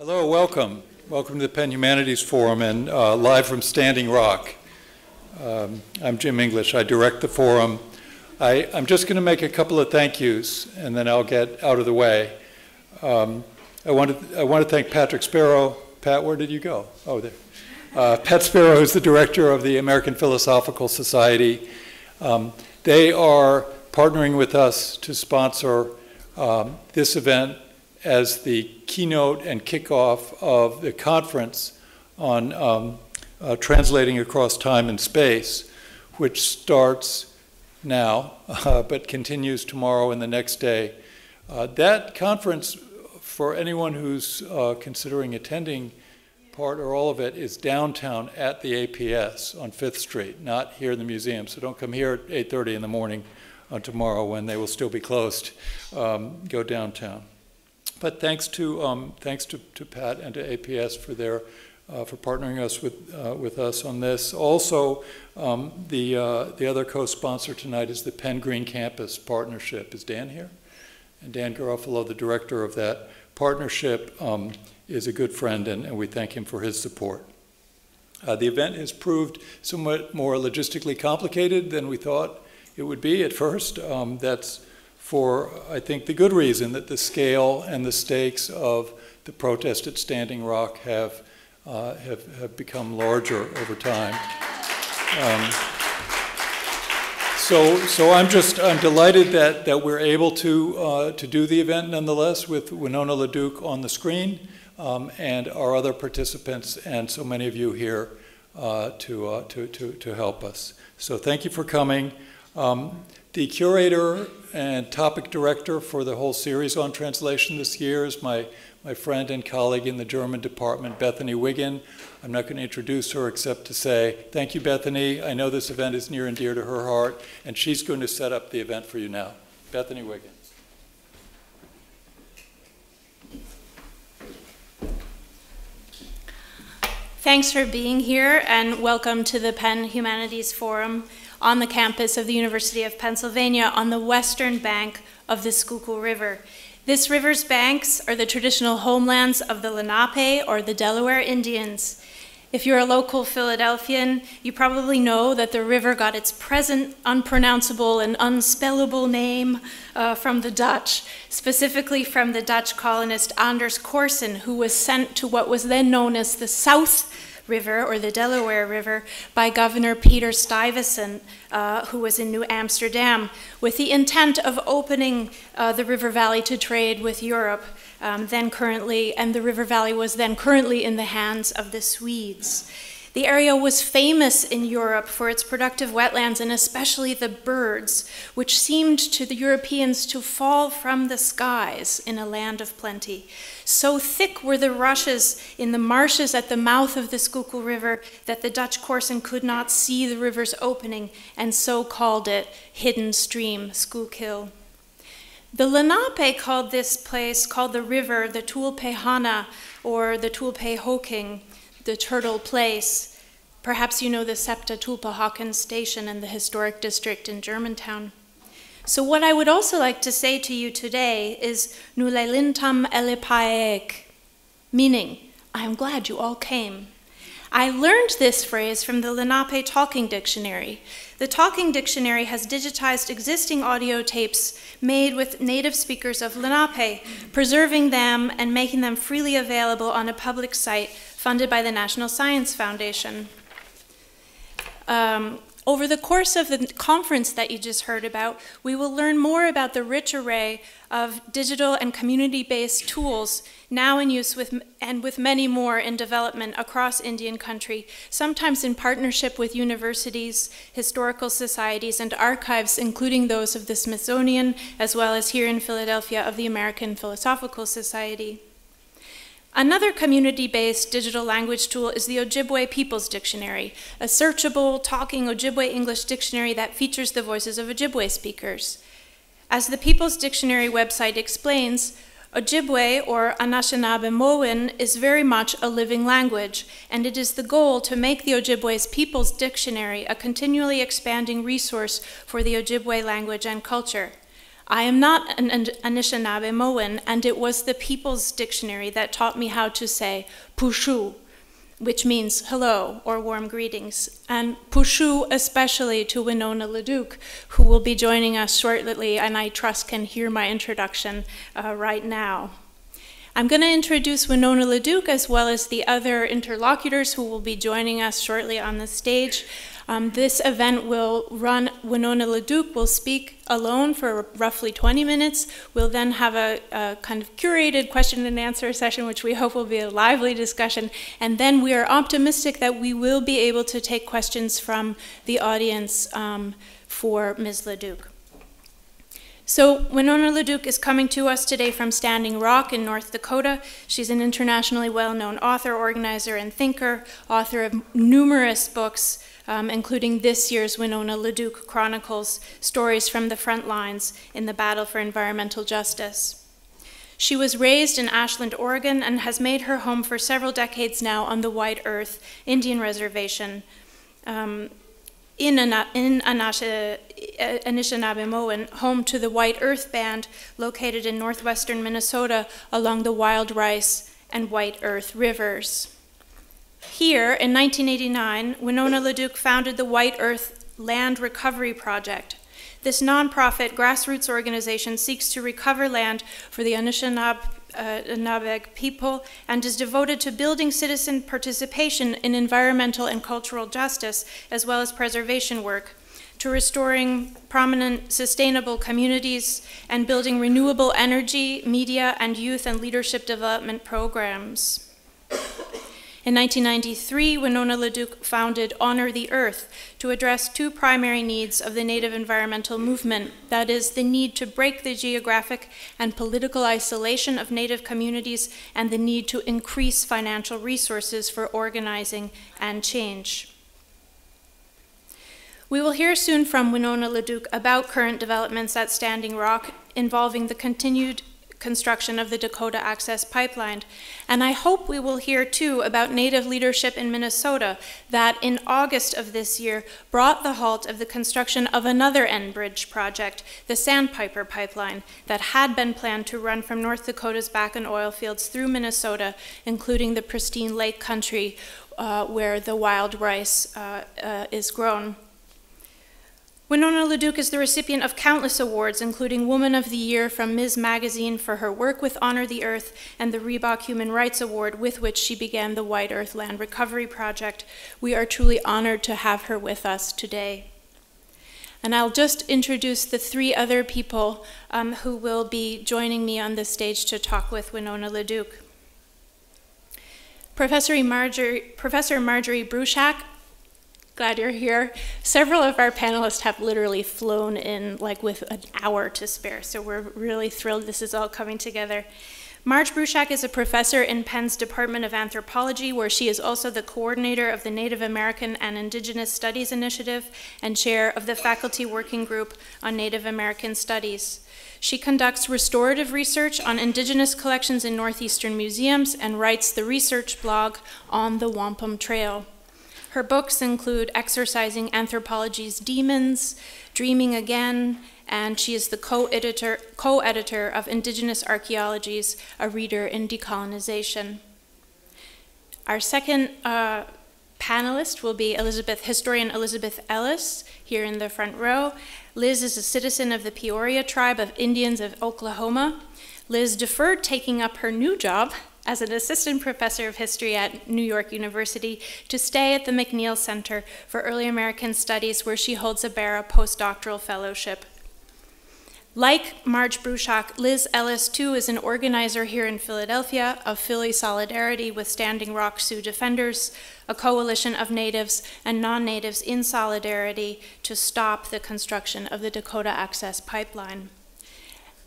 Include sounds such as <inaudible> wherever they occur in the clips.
Hello, welcome. Welcome to the Penn Humanities Forum and uh, live from Standing Rock. Um, I'm Jim English. I direct the forum. I, am just going to make a couple of thank yous and then I'll get out of the way. Um, I, want to, I want to thank Patrick Sparrow. Pat, where did you go? Oh, there. Uh, Pat Sparrow is the director of the American Philosophical Society. Um, they are partnering with us to sponsor um, this event as the keynote and kickoff of the conference on um, uh, translating across time and space, which starts now uh, <laughs> but continues tomorrow and the next day. Uh, that conference, for anyone who's uh, considering attending part or all of it, is downtown at the APS on Fifth Street, not here in the museum. So don't come here at 8:30 in the morning on tomorrow when they will still be closed. Um, go downtown. But thanks to um, thanks to, to Pat and to APS for their uh, for partnering us with uh, with us on this. Also, um, the uh, the other co-sponsor tonight is the Penn Green Campus Partnership. Is Dan here? And Dan Garofalo, the director of that partnership, um, is a good friend, and, and, we thank him for his support. Uh, the event has proved somewhat more logistically complicated than we thought it would be at first. Um, that's for, I think, the good reason that the scale and the stakes of the protest at Standing Rock have, uh, have, have become larger over time. Um, so, so I'm just I'm delighted that, that we're able to uh, to do the event nonetheless with Winona LaDuke on the screen um, and our other participants and so many of you here uh, to, uh, to, to, to help us. So thank you for coming. Um, the curator and topic director for the whole series on translation this year is my, my friend and colleague in the German department, Bethany Wiggin. I'm not going to introduce her except to say, thank you, Bethany. I know this event is near and dear to her heart, and she's going to set up the event for you now. Bethany Wiggin. Thanks for being here, and welcome to the Penn Humanities Forum on the campus of the University of Pennsylvania on the western bank of the Schuylkill River. This river's banks are the traditional homelands of the Lenape or the Delaware Indians. If you're a local Philadelphian, you probably know that the river got its present unpronounceable and unspellable name uh, from the Dutch, specifically from the Dutch colonist Anders Corson, who was sent to what was then known as the South River, or the Delaware River, by Governor Peter Stuyvesant, uh, who was in New Amsterdam, with the intent of opening uh, the river valley to trade with Europe, um, then currently, and the river valley was then currently in the hands of the Swedes. The area was famous in Europe for its productive wetlands and especially the birds, which seemed to the Europeans to fall from the skies in a land of plenty. So thick were the rushes in the marshes at the mouth of the Schuylkill River that the Dutch Corson could not see the river's opening and so called it Hidden Stream, Schuylkill. The Lenape called this place, called the river, the Tulpehana, or the Tulpehoking, the Turtle Place. Perhaps you know the Septa Tulpehocken station in the historic district in Germantown. So what I would also like to say to you today is Nulelintam elipaek, meaning, I am glad you all came. I learned this phrase from the Lenape Talking Dictionary. The Talking Dictionary has digitized existing audio tapes made with native speakers of Lenape, preserving them and making them freely available on a public site funded by the National Science Foundation. Um, over the course of the conference that you just heard about, we will learn more about the rich array of digital and community-based tools now in use with, and with many more in development across Indian country, sometimes in partnership with universities, historical societies, and archives, including those of the Smithsonian, as well as here in Philadelphia of the American Philosophical Society. Another community-based digital language tool is the Ojibwe People's Dictionary, a searchable, talking Ojibwe English dictionary that features the voices of Ojibwe speakers. As the People's Dictionary website explains, Ojibwe, or Anishinaabemowin, is very much a living language, and it is the goal to make the Ojibwe's People's Dictionary a continually expanding resource for the Ojibwe language and culture. I am not an Anishinaabemowin, and it was the People's Dictionary that taught me how to say boozhoo, which means hello or warm greetings. And boozhoo especially to Winona LaDuke, who will be joining us shortly, and I trust can hear my introduction uh, right now. I'm going to introduce Winona LaDuke as well as the other interlocutors who will be joining us shortly on the stage. Um, this event will run, Winona LaDuke will speak alone for roughly 20 minutes. We'll then have a, a, kind of curated question and answer session, which we hope will be a lively discussion. And then we are optimistic that we will be able to take questions from the audience um, for Ms. LaDuke. So Winona LaDuke is coming to us today from Standing Rock in North Dakota. She's an internationally well-known author, organizer, and thinker, author of numerous books, um, including this year's Winona LaDuke Chronicles, Stories from the Front Lines in the Battle for Environmental Justice. She was raised in Ashland, Oregon, and has made her home for several decades now on the White Earth Indian Reservation um, in, Ana in Anishinaabe home to the White Earth Band located in northwestern Minnesota along the Wild Rice and White Earth rivers. Here, in 1989, Winona LaDuke founded the White Earth Land Recovery Project. This nonprofit grassroots organization seeks to recover land for the Anishinaabe uh, people and is devoted to building citizen participation in environmental and cultural justice, as well as preservation work, to restoring prominent sustainable communities and building renewable energy, media, and youth and leadership development programs. In 1993, Winona LaDuke founded Honor the Earth to address two primary needs of the Native environmental movement that is, the need to break the geographic and political isolation of Native communities and the need to increase financial resources for organizing and change. We will hear soon from Winona LaDuke about current developments at Standing Rock involving the continued construction of the Dakota Access Pipeline. And I hope we will hear too about Native leadership in Minnesota that in August of this year brought the halt of the construction of another Enbridge project, the Sandpiper Pipeline, that had been planned to run from North Dakota's Bakken oil fields through Minnesota, including the pristine lake country uh, where the wild rice uh, uh, is grown. Winona LaDuke is the recipient of countless awards, including Woman of the Year from Ms. Magazine for her work with Honor the Earth and the Reebok Human Rights Award, with which she began the White Earth Land Recovery Project. We are truly honored to have her with us today. And I'll just introduce the three other people um, who will be joining me on the stage to talk with Winona LaDuke. Professor Marjorie, Professor Marjorie Bruchac glad you're here. Several of our panelists have literally flown in like with an hour to spare, so we're really thrilled this is all coming together. Marge Bruchac is a professor in Penn's Department of Anthropology, where she is also the coordinator of the Native American and Indigenous Studies Initiative and chair of the Faculty Working Group on Native American Studies. She conducts restorative research on indigenous collections in Northeastern museums and writes the research blog on the Wampum Trail. Her books include Exorcising Anthropology's Demons, Dreaming Again, and she is the co-editor co -editor of Indigenous Archaeologies, a reader in decolonization. Our second uh, panelist will be Elizabeth, historian Elizabeth Ellis, here in the front row. Liz is a citizen of the Peoria tribe of Indians of Oklahoma. Liz deferred taking up her new job as an assistant professor of history at New York University to stay at the McNeil Center for Early American Studies, where she holds a Barra postdoctoral fellowship. Like Marge Bruchac, Liz Ellis, too, is an organizer here in Philadelphia of Philly Solidarity with Standing Rock Sioux Defenders, a coalition of natives and non-natives in solidarity to stop the construction of the Dakota Access Pipeline.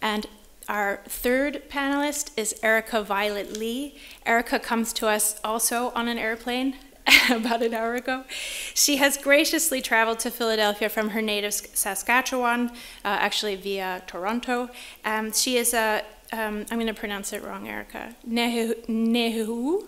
And our third panelist is Erica Violet Lee. Erica comes to us also on an airplane <laughs> about an hour ago. She has graciously traveled to Philadelphia from her native Saskatchewan, uh, actually via Toronto. Um, she is a, um, I'm going to pronounce it wrong, Erica, Nehu, Nehu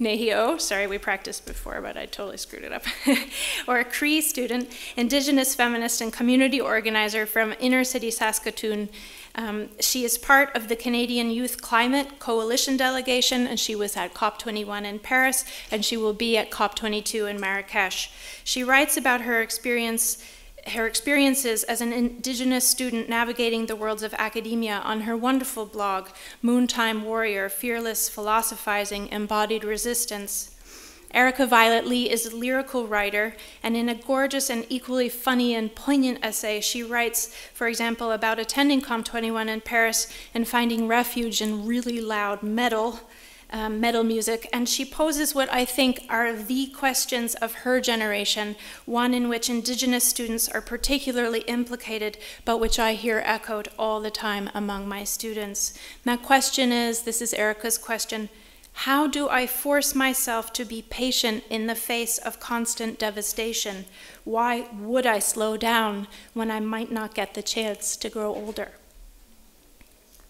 Nehio, sorry, we practiced before, but I totally screwed it up, <laughs> or a Cree student, Indigenous feminist and community organizer from inner city Saskatoon. Um, she is part of the Canadian Youth Climate Coalition delegation, and she was at COP21 in Paris, and she will be at COP22 in Marrakesh. She writes about her experience her experiences as an Indigenous student navigating the worlds of academia on her wonderful blog, Moontime Warrior Fearless Philosophizing Embodied Resistance. Erica Violet Lee is a lyrical writer, and in a gorgeous and equally funny and poignant essay, she writes, for example, about attending COP21 in Paris and finding refuge in really loud metal um, metal music, and she poses what I think are the questions of her generation, one in which Indigenous students are particularly implicated, but which I hear echoed all the time among my students. That question is this is Erica's question how do I force myself to be patient in the face of constant devastation? Why would I slow down when I might not get the chance to grow older?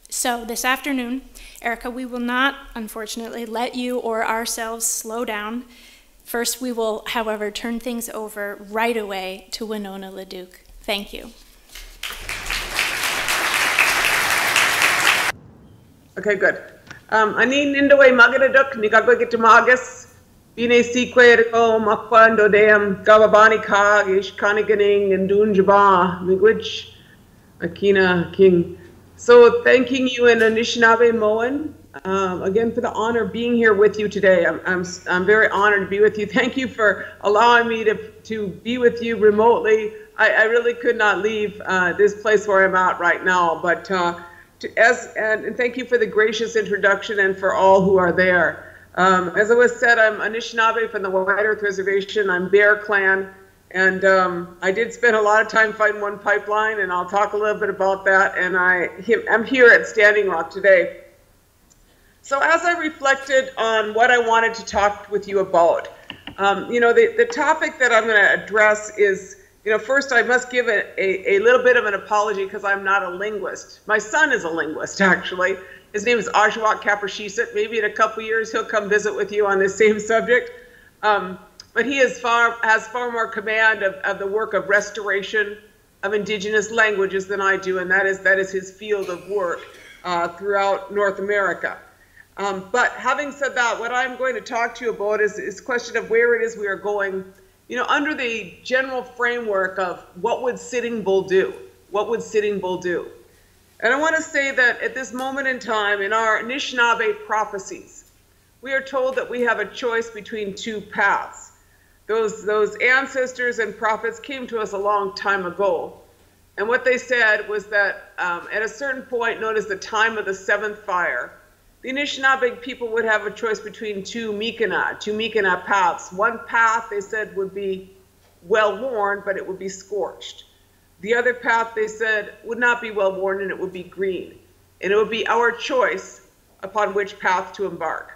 So, this afternoon, Erica, we will not, unfortunately, let you or ourselves slow down. First, we will, however, turn things over right away to Winona LaDuke. Thank you. Okay, good. Um, ani nindawe magadaduk nigagwe gitamagas bine sikwe ko makwando dem gawabani ka ish kaniganing and dunjaba miigwich akina king so thanking you in Anishinaabemowin, um, again for the honor of being here with you today. I'm, I'm, I'm very honored to be with you. Thank you for allowing me to, to be with you remotely. I, I really could not leave uh, this place where I'm at right now, but uh, to, as, and, and, thank you for the gracious introduction and for all who are there. Um, as I was said, I'm Anishinaabe from the White Earth Reservation. I'm Bear Clan. And um, I did spend a lot of time fighting one pipeline, and I'll talk a little bit about that. And I, I'm here at Standing Rock today. So as I reflected on what I wanted to talk with you about, um, you know, the, the topic that I'm going to address is, you know, first I must give a, a, a little bit of an apology because I'm not a linguist. My son is a linguist, <laughs> actually. His name is Ajuawak Kapashesit. Maybe in a couple years he'll come visit with you on this same <laughs> subject. Um, but he is far, has far more command of, of the work of restoration of indigenous languages than I do, and that is, that is his field of work uh, throughout North America. Um, but having said that, what I'm going to talk to you about is this question of where it is we are going, you know, under the general framework of what would Sitting Bull do? What would Sitting Bull do? And I want to say that at this moment in time, in our Anishinaabe prophecies, we are told that we have a choice between two paths those, those ancestors and prophets came to us a long time ago. And what they said was that um, at a certain point, known as the time of the seventh fire, the Anishinaabe people would have a choice between two Mikana, two Mikana paths. One path, they said, would be well worn, but it would be scorched. The other path, they said, would not be well worn and it would be green. And it would be our choice upon which path to embark.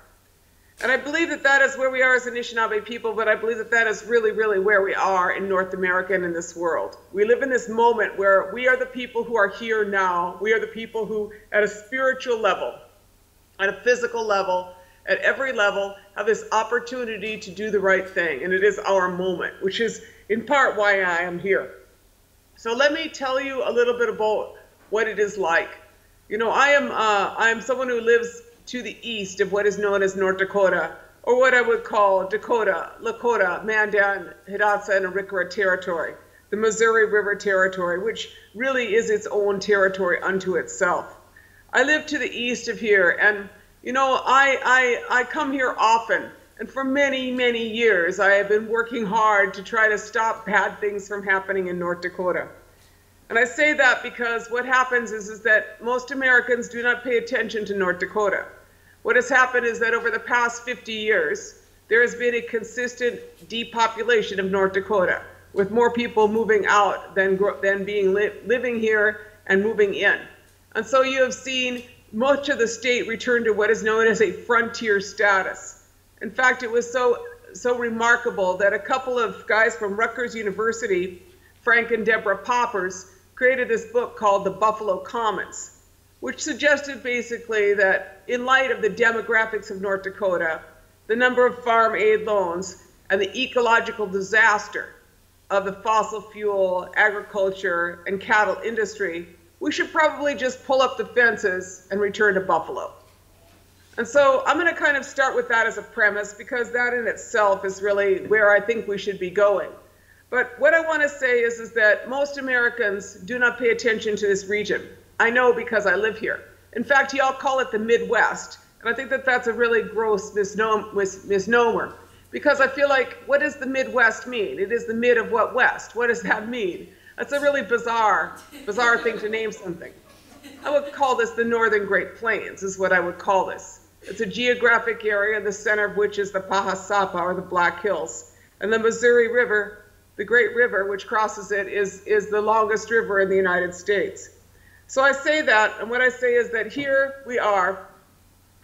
And I believe that that is where we are as Anishinaabe people, but I believe that that is really, really where we are in North America and in this world. We live in this moment where we are the people who are here now. We are the people who, at a spiritual level, at a physical level, at every level, have this opportunity to do the right thing. And it is our moment, which is in part why I am here. So let me tell you a little bit about what it is like. You know, I am uh, I am someone who lives to the east of what is known as North Dakota, or what I would call Dakota, Lakota, Mandan, Hidatsa, and Arikara territory, the Missouri River Territory, which really is its own territory unto itself. I live to the east of here, and you know, I, I, I come here often, and for many, many years, I have been working hard to try to stop bad things from happening in North Dakota. And I say that because what happens is, is that most Americans do not pay attention to North Dakota. What has happened is that over the past 50 years, there has been a consistent depopulation of North Dakota, with more people moving out than, than being li living here and moving in. And so you have seen much of the state return to what is known as a frontier status. In fact, it was so, so remarkable that a couple of guys from Rutgers University, Frank and Deborah Poppers, created this book called The Buffalo Commons, which suggested basically that in light of the demographics of North Dakota, the number of farm aid loans, and the ecological disaster of the fossil fuel, agriculture, and cattle industry, we should probably just pull up the fences and return to Buffalo. And so I'm going to kind of start with that as a premise because that in itself is really where I think we should be going. But what I want to say is, is that most Americans do not pay attention to this region. I know because I live here. In fact, y'all call it the Midwest. And I think that that's a really gross misnomer because I feel like, what does the Midwest mean? It is the mid of what West? What does that mean? That's a really bizarre, bizarre thing to name something. I would call this the Northern Great Plains, is what I would call this. It's a geographic area, the center of which is the Pahasapa, or the Black Hills. And the Missouri River, the Great River, which crosses it, is, is the longest river in the United States. So I say that, and what I say is that here we are,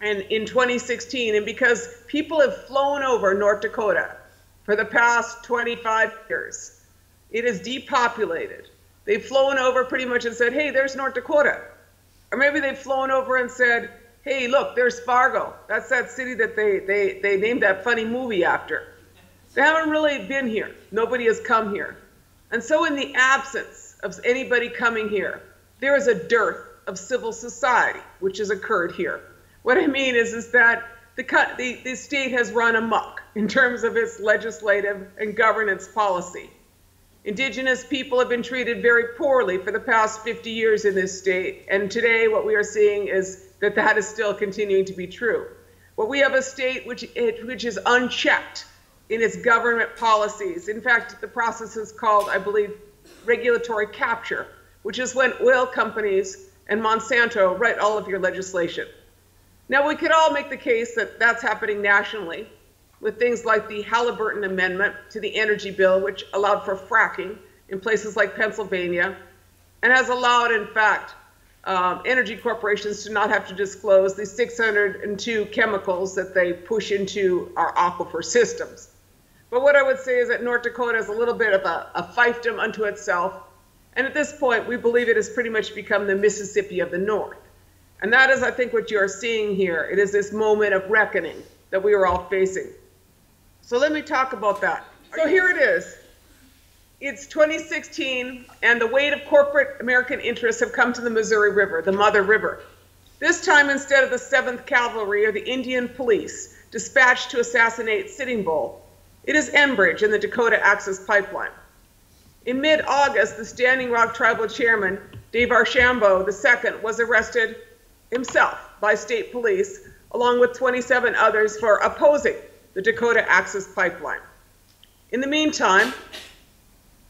and in 2016, and because people have flown over North Dakota for the past 25 years, it is depopulated. They've flown over pretty much and said, hey, there's North Dakota. Or maybe they've flown over and said, hey, look, there's Fargo. That's that city that they, they, they named that funny movie after. They haven't really been here. Nobody has come here. And so, in the absence of anybody coming here, there is a dearth of civil society which has occurred here. What I mean is, is that the, the, the state has run amok in terms of its legislative and governance policy. Indigenous people have been treated very poorly for the past 50 years in this state, and today what we are seeing is that that is still continuing to be true. Well, we have a state which, which is unchecked in its government policies. In fact, the process is called, I believe, regulatory capture, which is when oil companies and Monsanto write all of your legislation. Now, we could all make the case that that's happening nationally with things like the Halliburton Amendment to the Energy Bill, which allowed for fracking in places like Pennsylvania and has allowed, in fact, um, energy corporations to not have to disclose the 602 chemicals that they push into our aquifer systems. But what I would say is that North Dakota is a little bit of a, a fiefdom unto itself. And at this point, we believe it has pretty much become the Mississippi of the North. And that is, I think, what you are seeing here. It is this moment of reckoning that we are all facing. So let me talk about that. So here it is. It's 2016, and the weight of corporate American interests have come to the Missouri River, the Mother River. This time, instead of the 7th Cavalry or the Indian Police dispatched to assassinate Sitting Bull, it is Enbridge and the Dakota Access Pipeline. In mid August, the Standing Rock Tribal Chairman, Dave Archambault II, was arrested himself by state police, along with 27 others, for opposing the Dakota Access Pipeline. In the meantime,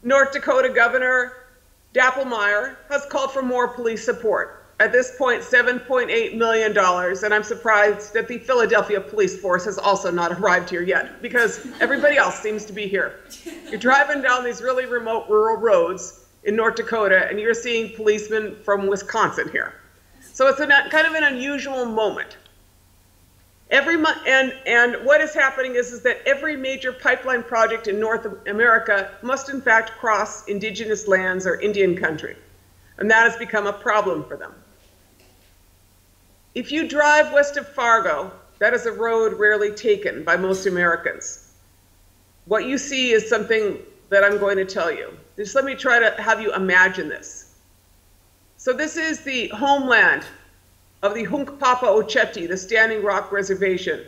North Dakota Governor Dalrymple has called for more police support at this point 7.8 million. And I'm surprised that the Philadelphia police force has also not arrived here yet because everybody else seems to be here. You're driving down these really remote rural roads in North Dakota and you're seeing policemen from Wisconsin here. So it's a, kind of an unusual moment. Every month, and, and what is happening is, is that every major pipeline project in North America must in fact cross indigenous lands or Indian country. And that has become a problem for them. If you drive west of Fargo, that is a road rarely taken by most Americans. What you see is something that I'm going to tell you. Just let me try to have you imagine this. So this is the homeland of the Hunkpapa Oceti, the Standing Rock Reservation,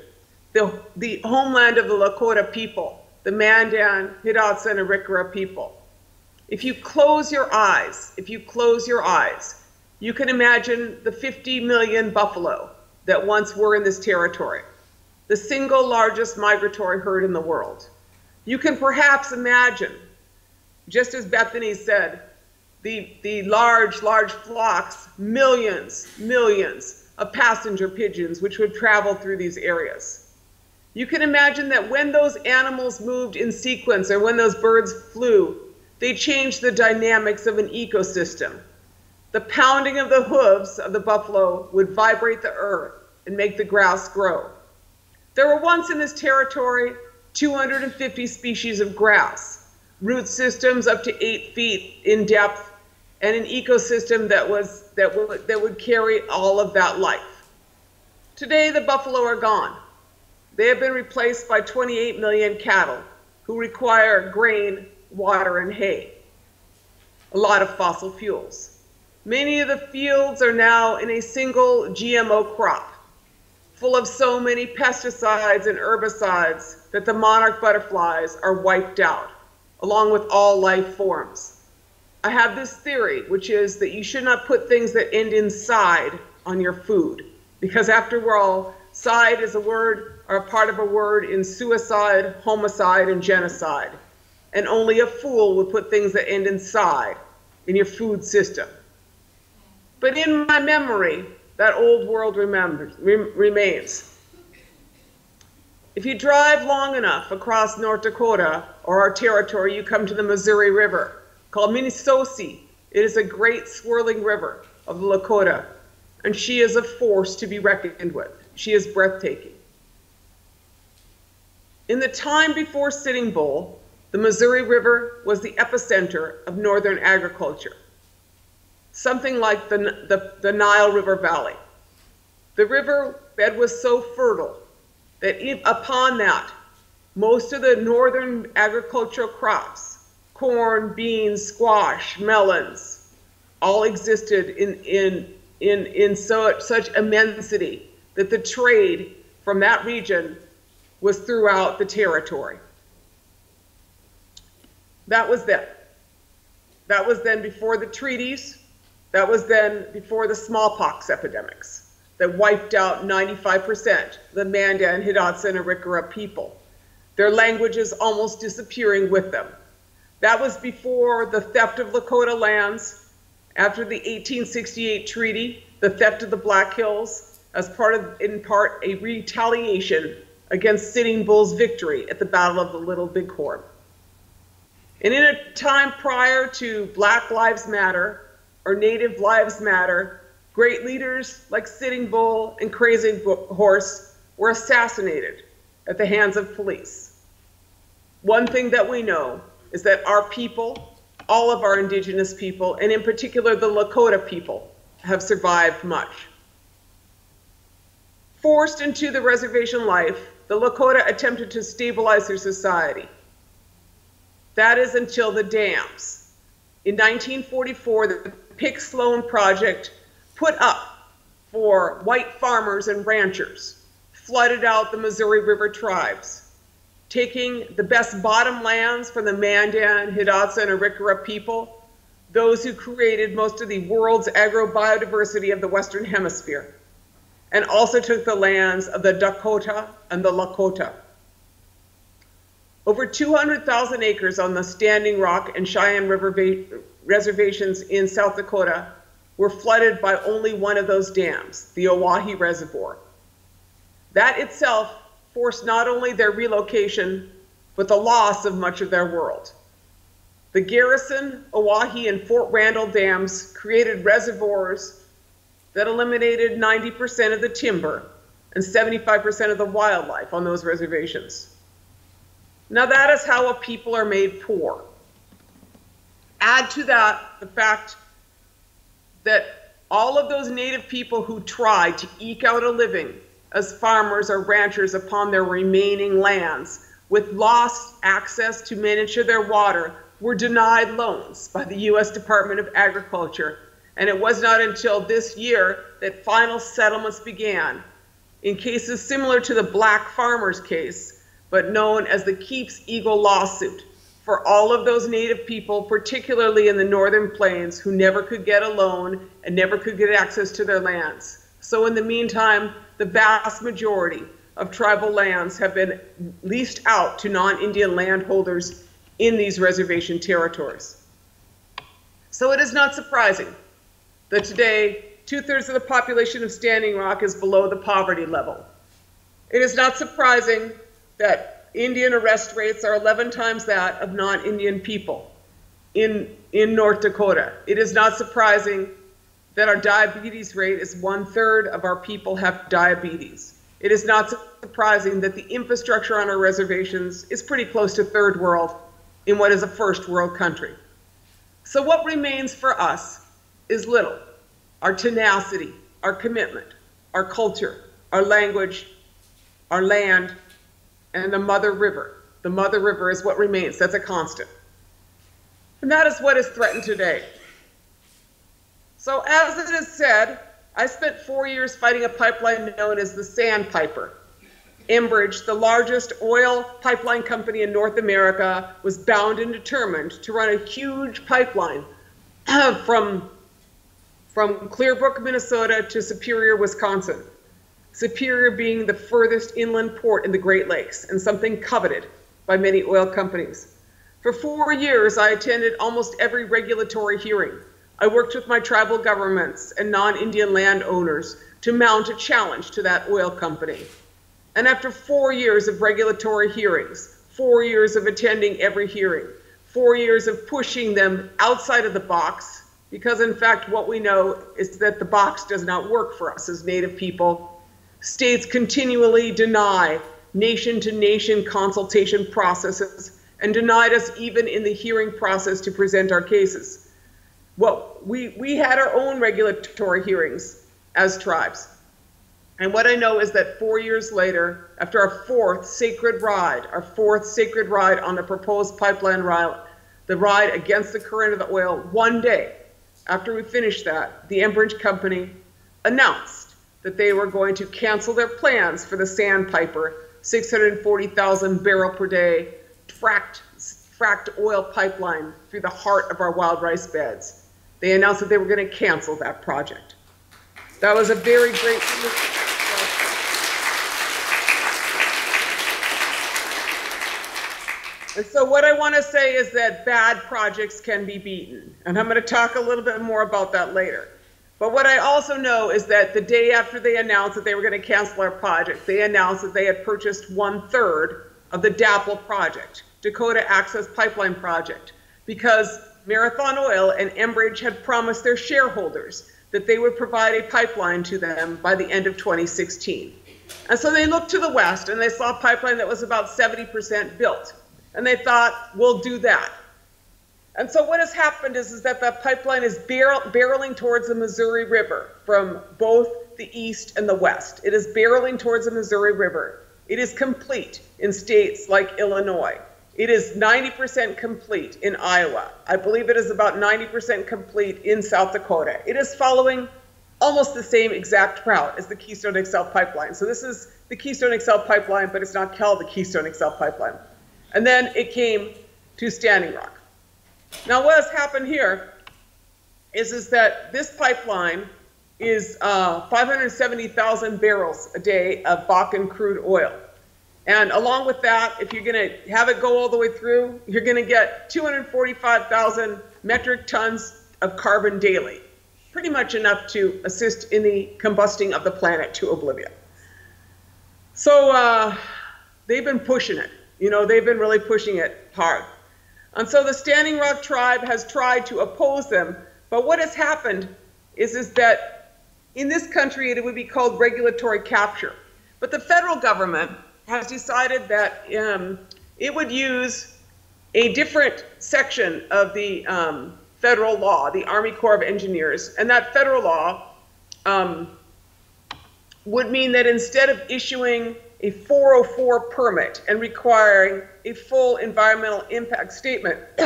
the, the homeland of the Lakota people, the Mandan, Hidatsa, and Arikara people. If you close your eyes, if you close your eyes, you can imagine the 50 million buffalo that once were in this territory, the single largest migratory herd in the world. You can perhaps imagine, just as Bethany said, the, the large, large flocks, millions, millions of passenger pigeons which would travel through these areas. You can imagine that when those animals moved in sequence or when those birds flew, they changed the dynamics of an ecosystem. The pounding of the hooves of the buffalo would vibrate the earth and make the grass grow. There were once in this territory 250 species of grass, root systems up to eight feet in depth, and an ecosystem that, was, that, would, that would carry all of that life. Today, the buffalo are gone. they have been replaced by 28 million cattle who require grain, water, and hay. A lot of fossil fuels. Many of the fields are now in a single GMO crop, full of so many pesticides and herbicides that the monarch butterflies are wiped out, along with all life forms. I have this theory, which is that you should not put things that end in side on your food, because after all, side is a word or a part of a word in suicide, homicide, and genocide. And only a fool would put things that end in side in your food system. But in my memory, that old world remembers, remains. If you drive long enough across North Dakota or our territory, you come to the Missouri River called Minnesosi. It is a great swirling river of the Lakota, and she is a force to be reckoned with. She is breathtaking. In the time before Sitting Bull, the Missouri River was the epicenter of northern agriculture something like the, the, the Nile River Valley. The river bed was so fertile that upon that, most of the northern agricultural crops, corn, beans, squash, melons, all existed in, in, in, in so, such immensity that the trade from that region was throughout the territory. That was then. That was then before the treaties, that was then before the smallpox epidemics that wiped out 95% of the Mandan, Hidatsa, and Arikara people. Their languages almost disappearing with them. That was before the theft of Lakota lands, after the 1868 treaty, the theft of the Black Hills, as part of, in part, a retaliation against Sitting Bull's victory at the Battle of the Little Bighorn. And in a time prior to Black Lives Matter, or Native Lives Matter, great leaders like Sitting Bull and Crazy Horse were assassinated at the hands of police. One thing that we know is that our people, all of our indigenous people, and in particular the Lakota people, have survived much. Forced into the reservation life, the Lakota attempted to stabilize their society. That is until the dams. In 1944, the Pick Sloan Project put up for white farmers and ranchers, flooded out the Missouri River tribes, taking the best bottom lands from the Mandan, Hidatsa, and Arikara people, those who created most of the world's agrobiodiversity of the Western Hemisphere, and also took the lands of the Dakota and the Lakota. Over 200,000 acres on the Standing Rock and Cheyenne River reservations in South Dakota were flooded by only one of those dams, the Oahe Reservoir. That itself forced not only their relocation, but the loss of much of their world. The Garrison, Oahe, and Fort Randall dams created reservoirs that eliminated 90% of the timber and 75% of the wildlife on those reservations. Now, that is how a people are made poor. Add to that the fact that all of those native people who tried to eke out a living as farmers or ranchers upon their remaining lands with lost access to manage their water were denied loans by the U.S. Department of Agriculture. And it was not until this year that final settlements began in cases similar to the black farmers case, but known as the Keepseagle lawsuit for all of those Native people, particularly in the northern plains, who never could get a loan and never could get access to their lands. So, in the meantime, the vast majority of tribal lands have been leased out to non Indian landholders in these reservation territories. So, it is not surprising that today two thirds of the population of Standing Rock is below the poverty level. It is not surprising that Indian arrest rates are 11 times that of non-Indian people in, in North Dakota. It is not surprising that our diabetes rate is one third of our people have diabetes. It is not surprising that the infrastructure on our reservations is pretty close to third world in what is a first world country. So what remains for us is little. Our tenacity, our commitment, our culture, our language, our land, and the Mother River. The Mother River is what remains. That's a constant. And that is what is threatened today. So, as it is said, I spent four years fighting a pipeline known as the Sandpiper. Enbridge, the largest oil pipeline company in North America, was bound and determined to run a huge pipeline <clears throat> from, from Clearbrook, Minnesota to Superior, Wisconsin. Superior being the furthest inland port in the Great Lakes and something coveted by many oil companies. For four years, I attended almost every regulatory hearing. I worked with my tribal governments and non Indian landowners to mount a challenge to that oil company. And after four years of regulatory hearings, four years of attending every hearing, four years of pushing them outside of the box, because in fact, what we know is that the box does not work for us as Native people States continually deny nation to nation consultation processes and denied us even in the hearing process to present our cases. Well, we, we had our own regulatory hearings as tribes. And what I know is that four years later, after our fourth sacred ride, our fourth sacred ride on the proposed pipeline ride, the ride against the current of the oil, one day after we finished that, the Enbridge Company announced that they were going to cancel their plans for the Sandpiper, 640,000 barrel per day fracked, fracked oil pipeline through the heart of our wild rice beds. They announced that they were going to cancel that project. That was a very great. And so, what I want to say is that bad projects can be beaten. And I'm going to talk a little bit more about that later. But what I also know is that the day after they announced that they were going to cancel our project, they announced that they had purchased one third of the DAPL project, Dakota Access Pipeline Project, because Marathon Oil and Enbridge had promised their shareholders that they would provide a pipeline to them by the end of 2016. And so they looked to the west and they saw a pipeline that was about 70% built. And they thought, we'll do that. And so what has happened is, is that the pipeline is barrel, barreling towards the Missouri River from both the east and the west. It is barreling towards the Missouri River. It is complete in states like Illinois. It is 90% complete in Iowa. I believe it is about 90% complete in South Dakota. It is following almost the same exact route as the Keystone XL pipeline. So this is the Keystone XL pipeline, but it's not called the Keystone XL pipeline. And then it came to Standing Rock. Now, what has happened here is, is that this pipeline is uh, 570,000 barrels a day of Bakken crude oil. And along with that, if you're going to have it go all the way through, you're going to get 245,000 metric tons of carbon daily. Pretty much enough to assist in the combusting of the planet to oblivion. So uh, they've been pushing it. You know, they've been really pushing it hard. And so the Standing Rock tribe has tried to oppose them. But what has happened is, is that in this country it would be called regulatory capture. But the federal government has decided that um, it would use a different section of the um, federal law, the Army Corps of Engineers. And that federal law um, would mean that instead of issuing a 404 permit and requiring a full environmental impact statement <clears throat>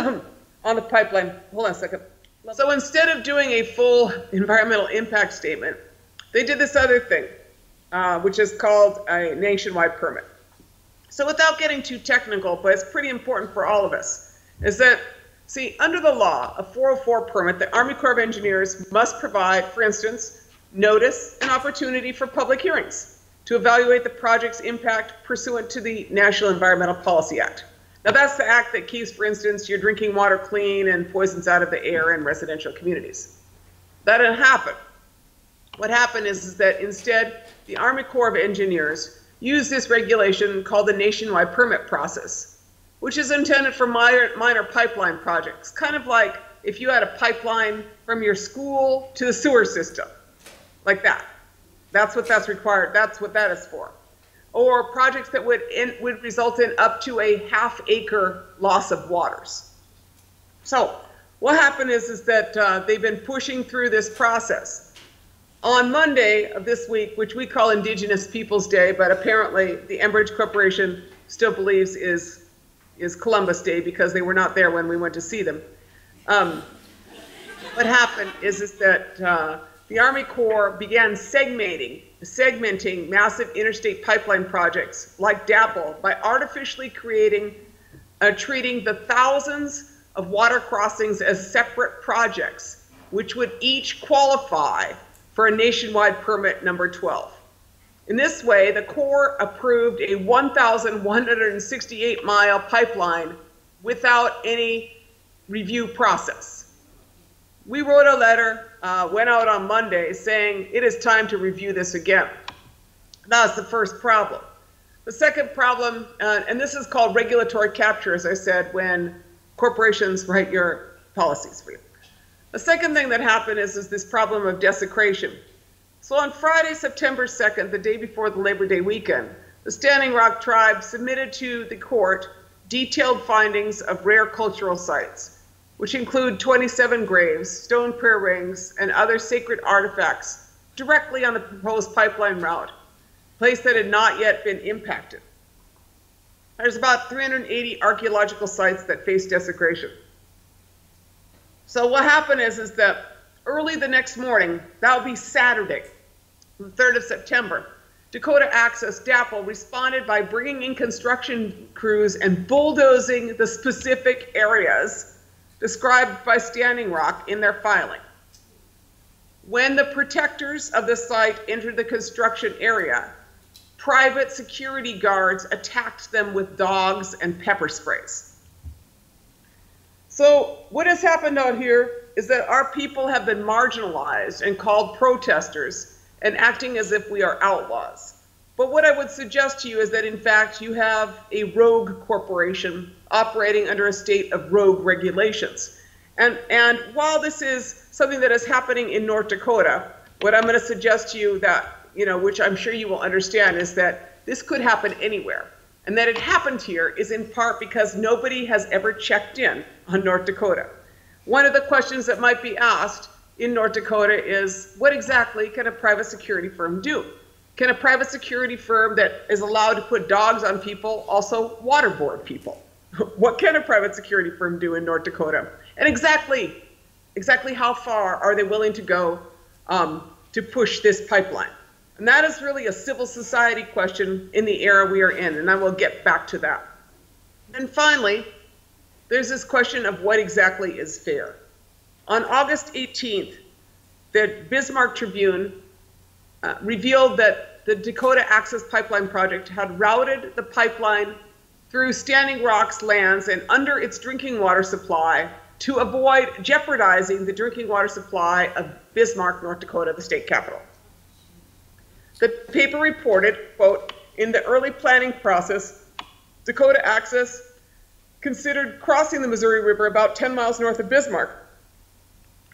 on the pipeline. Hold on a second. So instead of doing a full <laughs> environmental impact statement, they did this other thing, uh, which is called a nationwide permit. So without getting too technical, but it's pretty important for all of us, is that, see, under the law, a 404 permit, the Army Corps of Engineers must provide, for instance, notice and opportunity for public hearings to evaluate the project's impact pursuant to the National Environmental Policy Act. Now, that's the act that keeps, for instance, your drinking water clean and poisons out of the air in residential communities. That didn't happen. What happened is, is that instead, the Army Corps of Engineers used this regulation called the nationwide permit process, which is intended for minor, minor pipeline projects, kind of like if you had a pipeline from your school to the sewer system, like that. That's what that's required. That's what that is for. Or projects that would in, would result in up to a half acre loss of waters. So what happened is is that uh, they've been pushing through this process. On Monday of this week, which we call Indigenous Peoples Day, but apparently the Enbridge Corporation still believes is is Columbus Day because they were not there when we went to see them. Um, what happened is is that uh, the Army Corps began segmenting segmenting massive interstate pipeline projects like DAPL by artificially creating uh, treating the thousands of water crossings as separate projects, which would each qualify for a nationwide permit number 12. In this way, the Corps approved a 1,168 mile pipeline without any review process. We wrote a letter, uh, went out on Monday saying it is time to review this again. That's the first problem. The second problem, uh, and this is called regulatory capture, as I said, when corporations write your policies for you. The second thing that happened is, is this problem of desecration. So on Friday, September 2nd, the day before the Labor Day weekend, the Standing Rock tribe submitted to the court detailed findings of rare cultural sites, which include 27 graves, stone prayer rings, and other sacred artifacts directly on the proposed pipeline route, a place that had not yet been impacted. There's about 380 archaeological sites that face desecration. So what happened is, is that early the next morning, that would be Saturday, the 3rd of September, Dakota Access, DAPL, responded by bringing in construction crews and bulldozing the specific areas described by Standing Rock in their filing. When the protectors of the site entered the construction area, private security guards attacked them with dogs and pepper sprays. So, what has happened out here is that our people have been marginalized and called protesters and acting as if we are outlaws. But what I would suggest to you is that, in fact, you have a rogue corporation operating under a state of rogue regulations. And, and while this is something that is happening in North Dakota, what I'm going to suggest to you that, you know, which I'm sure you will understand, is that this could happen anywhere. And that it happened here is in part because nobody has ever checked in on North Dakota. One of the questions that might be asked in North Dakota is what exactly can a private security firm do? Can a private security firm that is allowed to put dogs on people also waterboard people? <laughs> what can a private security firm do in North Dakota? And exactly, exactly how far are they willing to go um, to push this pipeline? And that is really a civil society question in the era we are in, and I will get back to that. And finally, there's this question of what exactly is fair. On August 18th, the Bismarck Tribune uh, revealed that the Dakota Access Pipeline Project had routed the pipeline through Standing Rock's lands and under its drinking water supply to avoid jeopardizing the drinking water supply of Bismarck, North Dakota, the state capital. The paper reported, quote, in the early planning process, Dakota Access considered crossing the Missouri River about 10 miles north of Bismarck,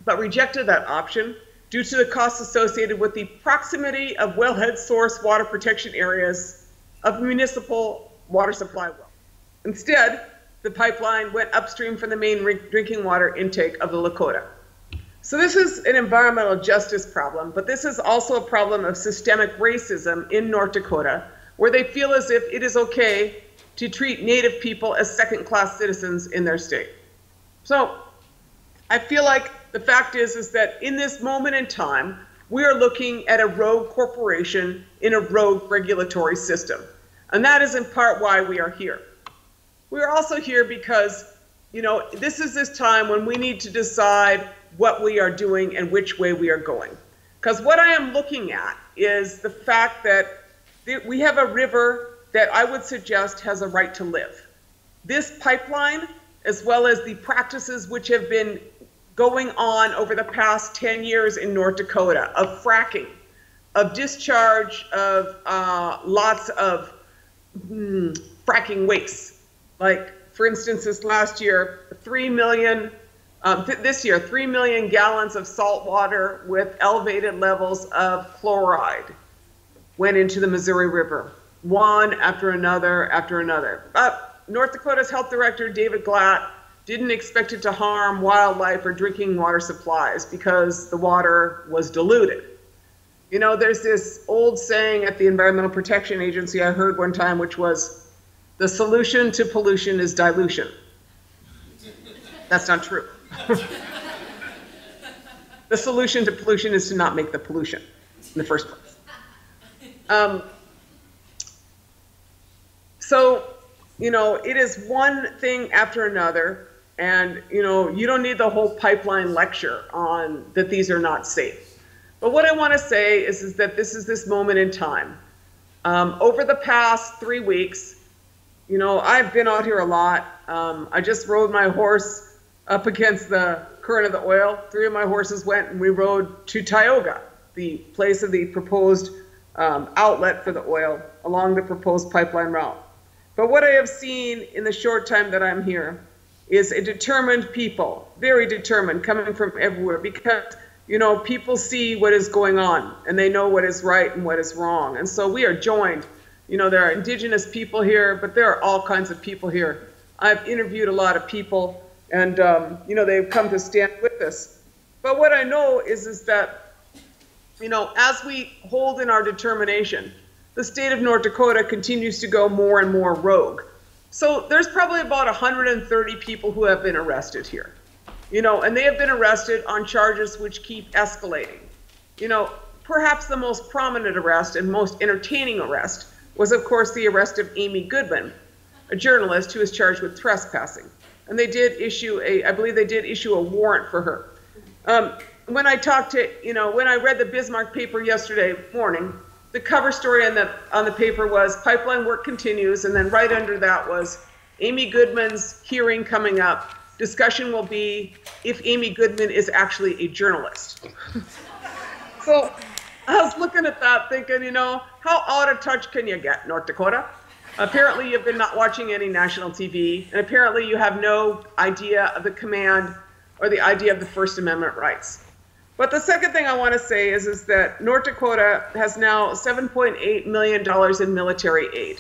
but rejected that option due to the costs associated with the proximity of wellhead source water protection areas of municipal water supply well. Instead, the pipeline went upstream from the main drinking water intake of the Lakota. So this is an environmental justice problem, but this is also a problem of systemic racism in North Dakota, where they feel as if it is okay to treat Native people as second class citizens in their state. So I feel like the fact is, is that in this moment in time, we are looking at a rogue corporation in a rogue regulatory system. And that is in part why we are here. We are also here because, you know, this is this time when we need to decide what we are doing and which way we are going. Because what I am looking at is the fact that we have a river that I would suggest has a right to live. This pipeline, as well as the practices which have been going on over the past 10 years in North Dakota of fracking, of discharge of uh, lots of mm, fracking waste. Like, for instance, this last year, 3 million, um, th this year, 3 million gallons of salt water with elevated levels of chloride went into the Missouri River one after another after another. But North Dakota's health director, David Glatt, didn't expect it to harm wildlife or drinking water supplies because the water was diluted. You know, there's this old saying at the Environmental Protection Agency I heard one time, which was the solution to pollution is dilution. That's not true. <laughs> the solution to pollution is to not make the pollution in the first place. Um, so, you know, it is one thing after another, and, you know, you don't need the whole pipeline lecture on that these are not safe. But what I want to say is, is that this is this moment in time. Um, over the past three weeks, you know, I've been out here a lot. Um, I just rode my horse up against the current of the oil. Three of my horses went and we rode to Tioga, the place of the proposed um, outlet for the oil along the proposed pipeline route. But what I have seen in the short time that I'm here is a determined people, very determined, coming from everywhere because, you know, people see what is going on and they know what is right and what is wrong. And so we are joined. You know, there are indigenous people here, but there are all kinds of people here. I've interviewed a lot of people and, um, you know, they've come to stand with us. But what I know is, is that, you know, as we hold in our determination, the state of North Dakota continues to go more and more rogue. So there's probably about 130 people who have been arrested here. You know, and they have been arrested on charges which keep escalating. You know, perhaps the most prominent arrest and most entertaining arrest was, of course, the arrest of Amy Goodman, a journalist who was charged with trespassing. And they did issue a, I believe they did issue a warrant for her. Um, when I talked to, you know, when I read the Bismarck paper yesterday morning, the cover story on the on the paper was pipeline work continues, and then right under that was Amy Goodman's hearing coming up. Discussion will be if Amy Goodman is actually a journalist. <laughs> so I was looking at that, thinking, you know, how out of touch can you get, North Dakota? Apparently, you've been not watching any national TV, and apparently, you have no idea of the command or the idea of the First Amendment rights. But the second thing I want to say is, is that North Dakota has now $7.8 million in military aid.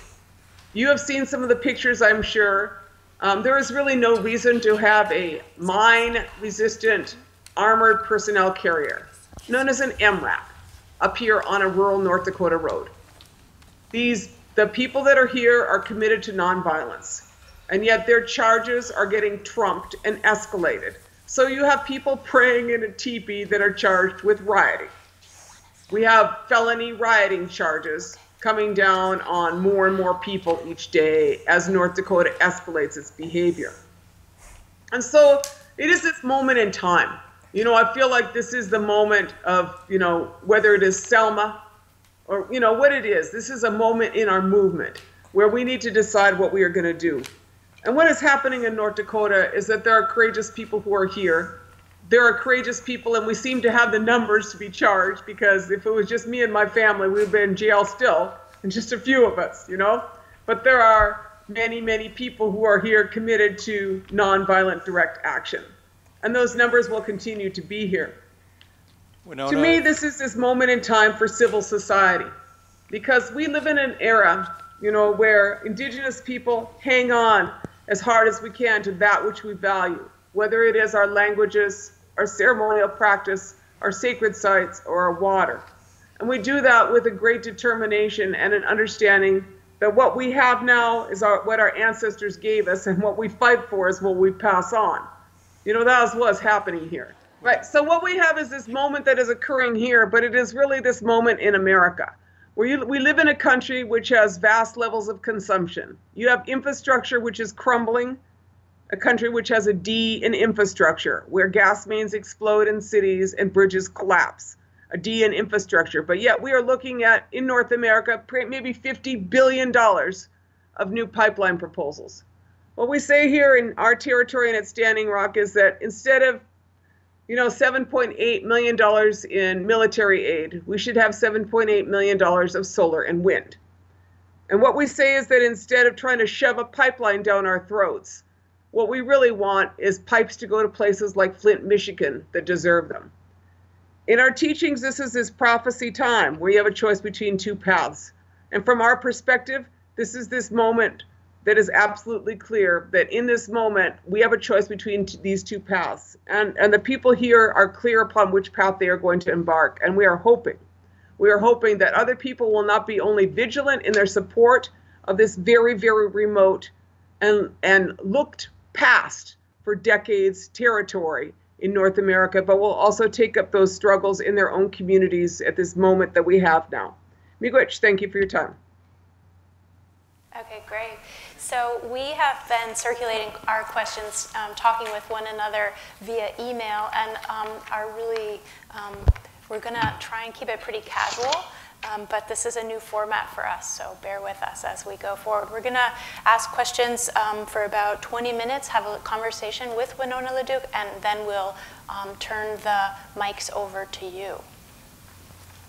You have seen some of the pictures, I'm sure. Um, there is really no reason to have a mine resistant armored personnel carrier, known as an MRAP, appear on a rural North Dakota road. These, the people that are here are committed to nonviolence, and yet their charges are getting trumped and escalated so you have people praying in a teepee that are charged with rioting. We have felony rioting charges coming down on more and more people each day as North Dakota escalates its behavior. And so it is this moment in time. You know, I feel like this is the moment of, you know, whether it is Selma or, you know, what it is. This is a moment in our movement where we need to decide what we are going to do. And what is happening in North Dakota is that there are courageous people who are here. There are courageous people, and we seem to have the numbers to be charged because if it was just me and my family, we would be in jail still, and just a few of us, you know? But there are many, many people who are here committed to nonviolent direct action. And those numbers will continue to be here. Winona. To me, this is this moment in time for civil society because we live in an era, you know, where indigenous people hang on as hard as we can to that which we value, whether it is our languages, our ceremonial practice, our sacred sites, or our water. And we do that with a great determination and an understanding that what we have now is our, what our ancestors gave us, and what we fight for is what we pass on. You know, that is what's happening here. Right. So what we have is this moment that is occurring here, but it is really this moment in America. We, we live in a country which has vast levels of consumption. You have infrastructure which is crumbling, a country which has a D in infrastructure, where gas mains explode in cities and bridges collapse. A D in infrastructure. But yet we are looking at, in North America, maybe $50 billion of new pipeline proposals. What we say here in our territory and at Standing Rock is that instead of you know, $7.8 million in military aid. We should have $7.8 million of solar and wind. And what we say is that instead of trying to shove a pipeline down our throats, what we really want is pipes to go to places like Flint, Michigan that deserve them. In our teachings, this is this prophecy time where you have a choice between two paths. And from our perspective, this is this moment that is absolutely clear that in this moment we have a choice between t- these two paths and and the people here are clear upon which path they are going to embark and we are hoping we are hoping that other people will not be only vigilant in their support of this very, very remote and, and looked past for decades territory in North America, but will also take up those struggles in their own communities at this moment that we have now. Miigwech, thank you for your time. Okay, great. So we have been circulating our questions, um, talking with one another via email, and um, are really, um, we're going to try and keep it pretty casual. Um, but this is a new format for us, so bear with us as we go forward. We're going to ask questions um, for about 20 minutes, have a conversation with Winona LaDuke, and then we'll um, turn the mics over to you.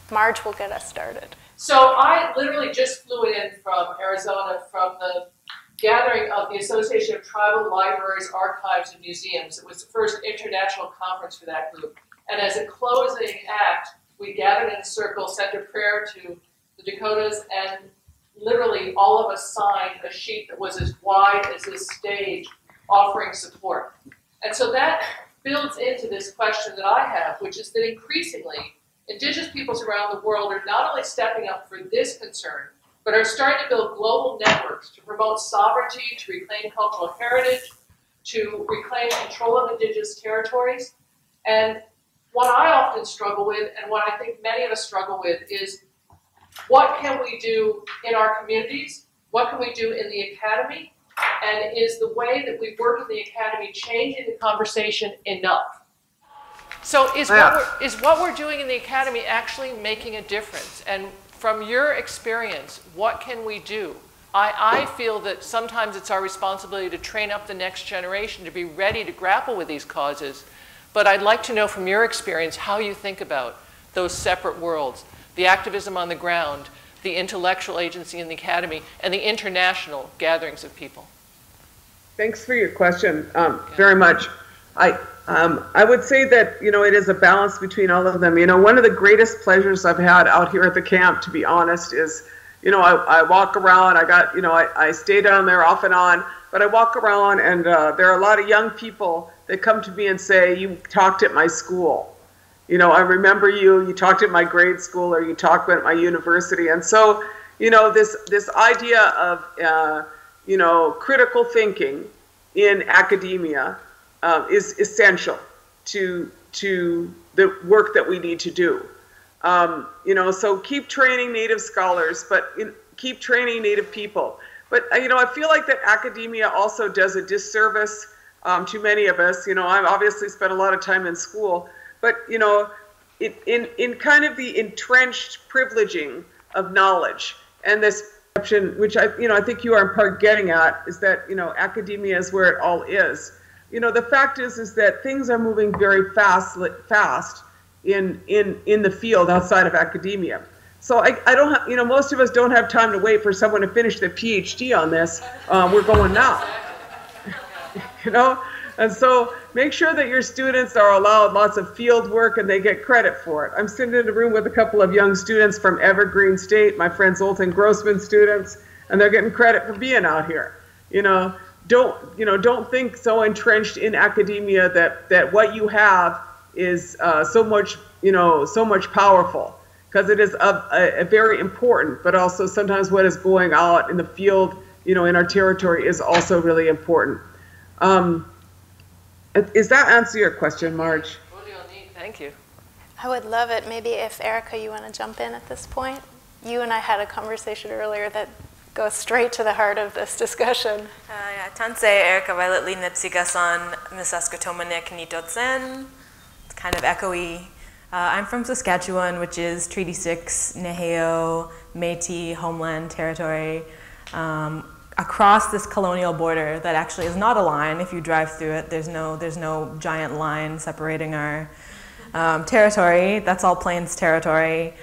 Marge will get us started. So I literally just flew in from Arizona from the gathering of the Association of Tribal Libraries, Archives, and Museums. It was the first international conference for that group. And as a closing act, we gathered in a circle, sent a prayer to the Dakotas, and literally all of us signed a sheet that was as wide as this stage offering support. And so that builds into this question that I have, which is that increasingly, indigenous peoples around the world are not only stepping up for this concern, but are starting to build global networks to promote sovereignty, to reclaim cultural heritage, to reclaim control of indigenous territories. And what I often struggle with, and what I think many of us struggle with, is what can we do in our communities? What can we do in the academy? And is the way that we work in the academy changing the conversation enough? So is, what we're, is what we're doing in the academy actually making a difference? And from your experience, what can we do? I, I feel that sometimes it's our responsibility to train up the next generation to be ready to grapple with these causes. But I'd like to know from your experience how you think about those separate worlds, the activism on the ground, the intellectual agency in the academy, and the international gatherings of people. Thanks for your question um, very much. I, um, I would say that, you know, it is a balance between all of them. You know, one of the greatest pleasures I've had out here at the camp, to be honest, is, you know, I, I walk around, I got, you know, I, I stay down there off and on, but I walk around and uh, there are a lot of young people that come to me and say, you talked at my school. You know, I remember you, you talked at my grade school or you talked at my university. And so, you know, this, this idea of, uh, you know, critical thinking in academia uh, is essential to to the work that we need to do. Um, you know, so keep training Native scholars, but in, keep training Native people. But uh, you know, I feel like that academia also does a disservice um, to many of us. You know, I've obviously spent a lot of time in school, but you know, it, in in kind of the entrenched privileging of knowledge and this which I you know I think you are in part getting at, is that you know academia is where it all is you know, the fact is, is that things are moving very fast, fast in, in, in the field outside of academia. So I, I don't have, you know, most of us don't have time to wait for someone to finish their PhD on this. Um, we're going now, <laughs> you know? And so make sure that your students are allowed lots of field work and they get credit for it. I'm sitting in a room with a couple of young students from Evergreen State, my friend Zoltan Grossman students, and they're getting credit for being out here. You know, don't you know don't think so entrenched in academia that that what you have is uh, so much you know so much powerful. Because it is a, a, a, very important but also sometimes what is going out in the field you know in our territory is also really important. Um, is that answer your question marge? Thank you. I would love it. Maybe if erica you want to jump in at this point? You and i had a conversation earlier that go straight to the heart of this discussion. Uh, Tanse Erica Violet Nipsigasan Misaskatomanik Nitotsen. It's kind of echoey. Uh, I'm from Saskatchewan, which is Treaty 6, nehiyaw, Métis, homeland territory. Um, across this colonial border that actually is not a line if you drive through it. There's no, there's no giant line separating our um, territory. That's all Plains territory.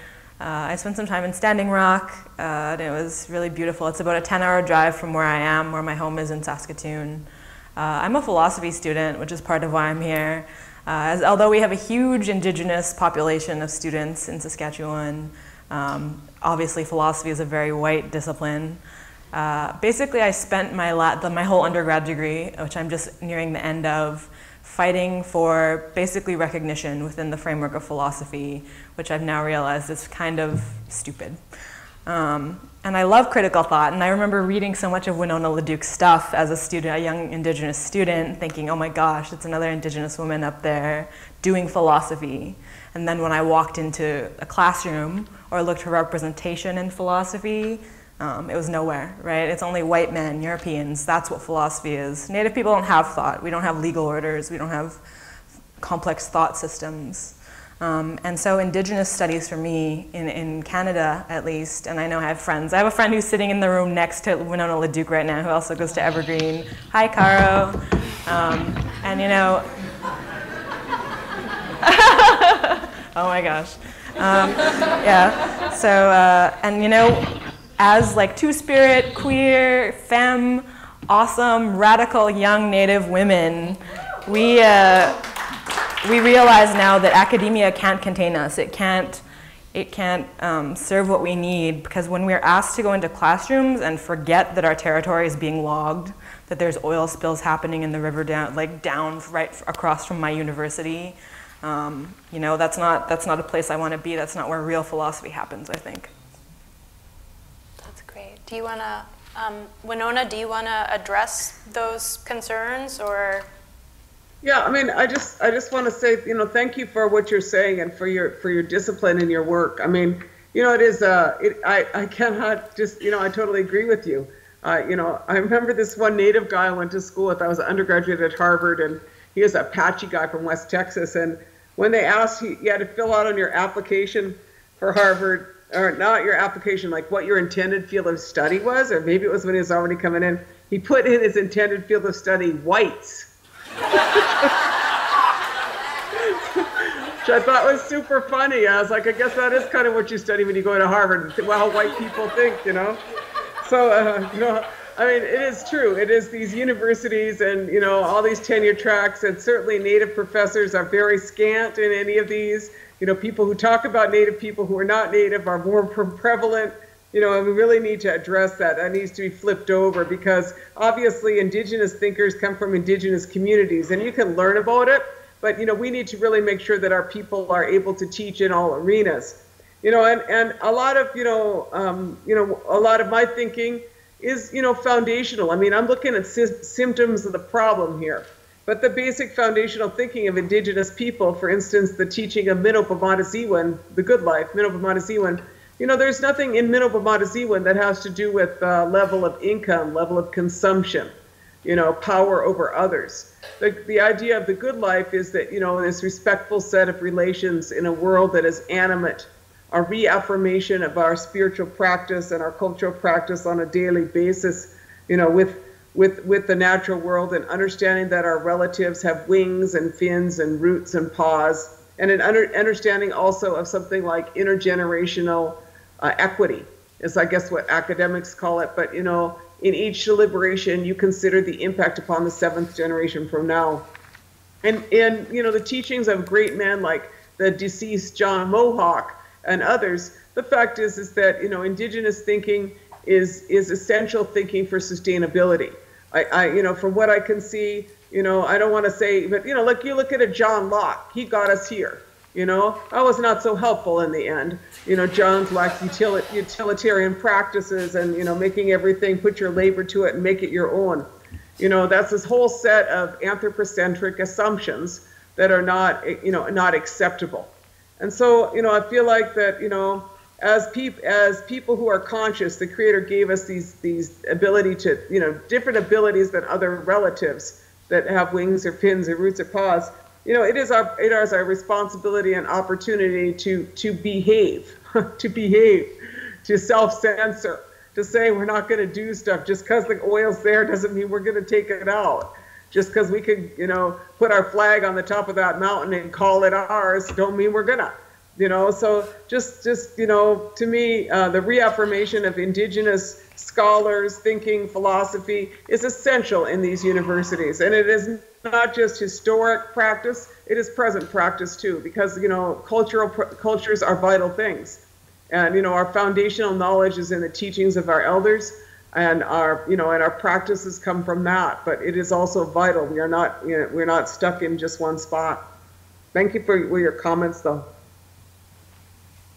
Uh, I spent some time in Standing Rock, uh, and it was really beautiful. It's about a 10-hour drive from where I am, where my home is in Saskatoon. Uh, I'm a philosophy student, which is part of why I'm here. As, although we have a huge indigenous population of students in Saskatchewan, um, obviously philosophy is a very white discipline. Uh, basically, I spent my, the, my whole undergrad degree, which I'm just nearing the end of, fighting for basically recognition within the framework of philosophy, which I've now realized is kind of stupid. Um, and I love critical thought, and I remember reading so much of Winona LaDuke's stuff as a student, a young Indigenous student, thinking, oh my gosh, it's another Indigenous woman up there doing philosophy. And then when I walked into a classroom or looked for representation in philosophy, um, it was nowhere, right? It's only white men, Europeans, that's what philosophy is. Native people don't have thought. We don't have legal orders. We don't have complex thought systems. Um, and so indigenous studies for me, in, in Canada at least, and I know I have friends. I have a friend who's sitting in the room next to Winona LaDuke right now who also goes to Evergreen. Hi, Caro. Um, and you know, <laughs> oh my gosh. Um, yeah, so, uh, and you know, as like two-spirit, queer, femme, awesome, radical young Native women, we, uh, we realize now that academia can't contain us. It can't, it can't um, serve what we need because when we're asked to go into classrooms and forget that our territory is being logged, that there's oil spills happening in the river down, like down right across from my university, um, you know, that's not, that's not a place I want to be. That's not where real philosophy happens, I think. Do you want to, um, Winona, do you want to address those concerns or? Yeah, I mean, I just I just want to say, you know, thank you for what you're saying and for your for your discipline in your work. I mean, you know, it is uh, it, I I cannot just you know I totally agree with you. Uh, you know, I remember this one native guy I went to school with. I was an undergraduate at Harvard, and he was a Apache guy from West Texas. And when they asked, he, you had to fill out on your application for Harvard, or not your application, like what your intended field of study was, or maybe it was when he was already coming in. He put in his intended field of study whites which I thought was super funny. I was like, I guess that is kind of what you study when you go to Harvard, Well how white people think, you know? So, uh, you know, I mean, it is true. It is these universities and, you know, all these tenure tracks, and certainly Native professors are very scant in any of these. You know, people who talk about Native people who are not Native are more prevalent you know, and we really need to address that. That needs to be flipped over because obviously indigenous thinkers come from indigenous communities and you can learn about it, but you know, we need to really make sure that our people are able to teach in all arenas. You know, and, and a lot of, you know, um, you know, a lot of my thinking is, you know, foundational. I mean, I'm looking at sy symptoms of the problem here. But the basic foundational thinking of indigenous people, for instance, the teaching of minobimaatisiiwin, the good life, minobimaatisiiwin, you know, there's nothing in minobimaatisiiwin that has to do with uh, level of income, level of consumption, you know, power over others. The, the idea of the good life is that, you know, this respectful set of relations in a world that is animate, a reaffirmation of our spiritual practice and our cultural practice on a daily basis, you know, with with with the natural world and understanding that our relatives have wings and fins and roots and paws and an under, understanding also of something like intergenerational uh, equity is I guess what academics call it. But you know, in each deliberation, you consider the impact upon the seventh generation from now. And and you know, the teachings of great men like the deceased John Mohawk and others. The fact is is that you know, indigenous thinking is is essential thinking for sustainability. I, I you know, from what I can see, you know, I don't want to say, but you know, look, you look at a John Locke. He got us here. You know, that was not so helpful in the end. You know, John's like utilitarian practices and, you know, making everything, put your labor to it and make it your own. You know, that's this whole set of anthropocentric assumptions that are not, you know, not acceptable. And so, you know, I feel like that, you know, as peop as people who are conscious, the Creator gave us these these ability to, you know, different abilities than other relatives that have wings or fins or roots or paws you know, it is our it is our responsibility and opportunity to to behave, <laughs> to behave, to self-censor, to say we're not going to do stuff just because the oil's there doesn't mean we're going to take it out. Just because we could, you know, put our flag on the top of that mountain and call it ours, don't mean we're gonna. You know, so just just you know, to me, uh, the reaffirmation of indigenous scholars, thinking, philosophy is essential in these universities, and it is not just historic practice, it is present practice too, because, you know, cultural cultures are vital things. And, you know, our foundational knowledge is in the teachings of our elders and our, you know, and our practices come from that, but it is also vital. We are not, you know, we're not stuck in just one spot. Thank you for, for your comments though.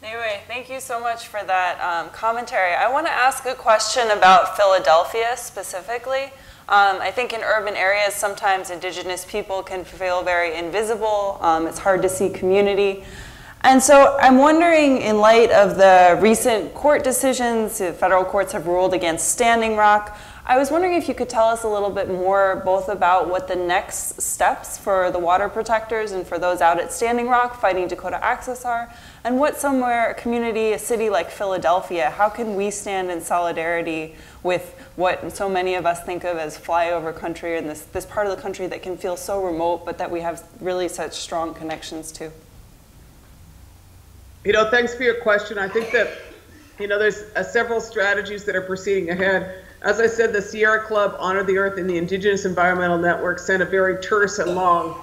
Anyway, Thank you so much for that um, commentary. I want to ask a question about Philadelphia specifically. Um, I think in urban areas, sometimes indigenous people can feel very invisible. Um, it's hard to see community. And so I'm wondering, in light of the recent court decisions, federal courts have ruled against Standing Rock. I was wondering if you could tell us a little bit more both about what the next steps for the water protectors and for those out at Standing Rock fighting Dakota Access are, and what somewhere, a community, a city like Philadelphia, how can we stand in solidarity with what so many of us think of as flyover country and this, this part of the country that can feel so remote but that we have really such strong connections to? You know, thanks for your question. I think that, you know, there's uh, several strategies that are proceeding ahead. As I said, the Sierra Club, Honor the Earth, and the Indigenous Environmental Network sent a very terse and long,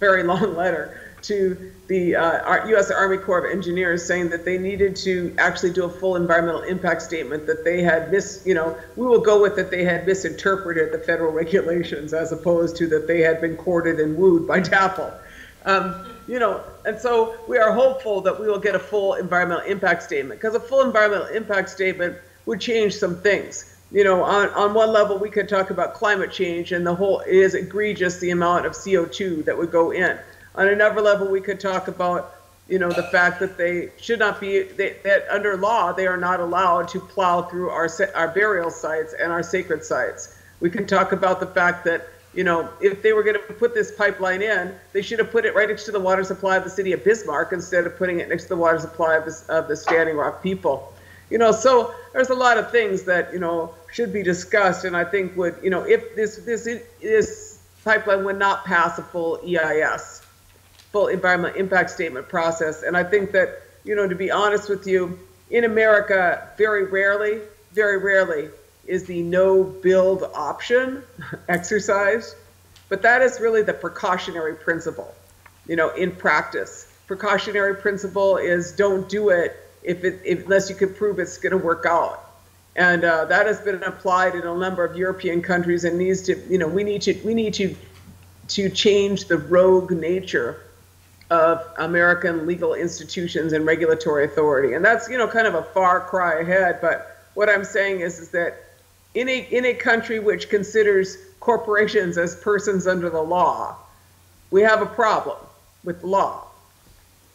very long letter to the uh, U.S. Army Corps of Engineers saying that they needed to actually do a full environmental impact statement, that they had mis, you know, we will go with that they had misinterpreted the federal <laughs> regulations as opposed to that they had been courted and wooed by DAPL. Um, you know, and so we are hopeful that we will get a full environmental impact statement because a full environmental impact statement would change some things. You know, on, on one level, we could talk about climate change and the whole is egregious the amount of CO2 that would go in. On another level, we could talk about, you know, the fact that they should not be, they, that under law, they are not allowed to plow through our, our burial sites and our sacred sites. We can talk about the fact that you know, if they were going to put this pipeline in, they should have put it right next to the water supply of the city of Bismarck instead of putting it next to the water supply of, this, of the Standing Rock people. You know, so there's a lot of things that you know should be discussed, and I think would you know if this this this pipeline would not pass a full EIS, full environmental impact statement process, and I think that you know to be honest with you, in America, very rarely, very rarely is the no build option <laughs> exercise, but that is really the precautionary principle. You know, in practice, precautionary principle is don't do it if it if, unless you can prove it's going to work out. And uh, that has been applied in a number of European countries and needs to, you know, we need to we need to to change the rogue nature of American legal institutions and regulatory authority. And that's, you know, kind of a far cry ahead, but what I'm saying is, is that in a, in a country which considers corporations as persons under the law, we have a problem with law.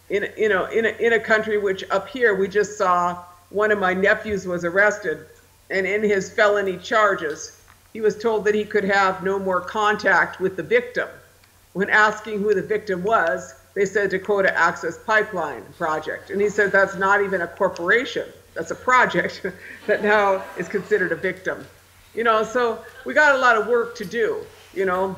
In, you know, in a, in a country which up here we just saw one of my nephews was arrested, and in his felony charges, he was told that he could have no more contact with the victim. When asking who the victim was, they said Dakota Access Pipeline Project. And he said that's not even a corporation that's a project <laughs> that now is considered a victim. You know, so we got a lot of work to do. You know,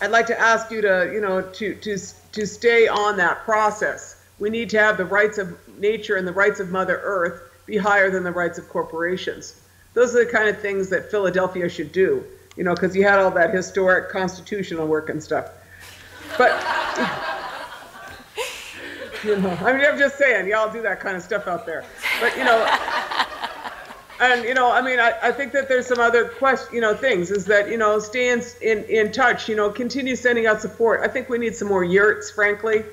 I'd like to ask you to, you know, to to to stay on that process. We need to have the rights of nature and the rights of Mother Earth be higher than the rights of corporations. Those are the kind of things that Philadelphia should do. You know, because you had all that historic constitutional work and stuff. But <laughs> <laughs> you know, I mean, I'm just saying, y'all do that kind of stuff out there. But you know, <laughs> and you know, I mean, I, I think that there's some other question, you know, things is that you know, stay in, in in touch. You know, continue sending out support. I think we need some more yurts, frankly.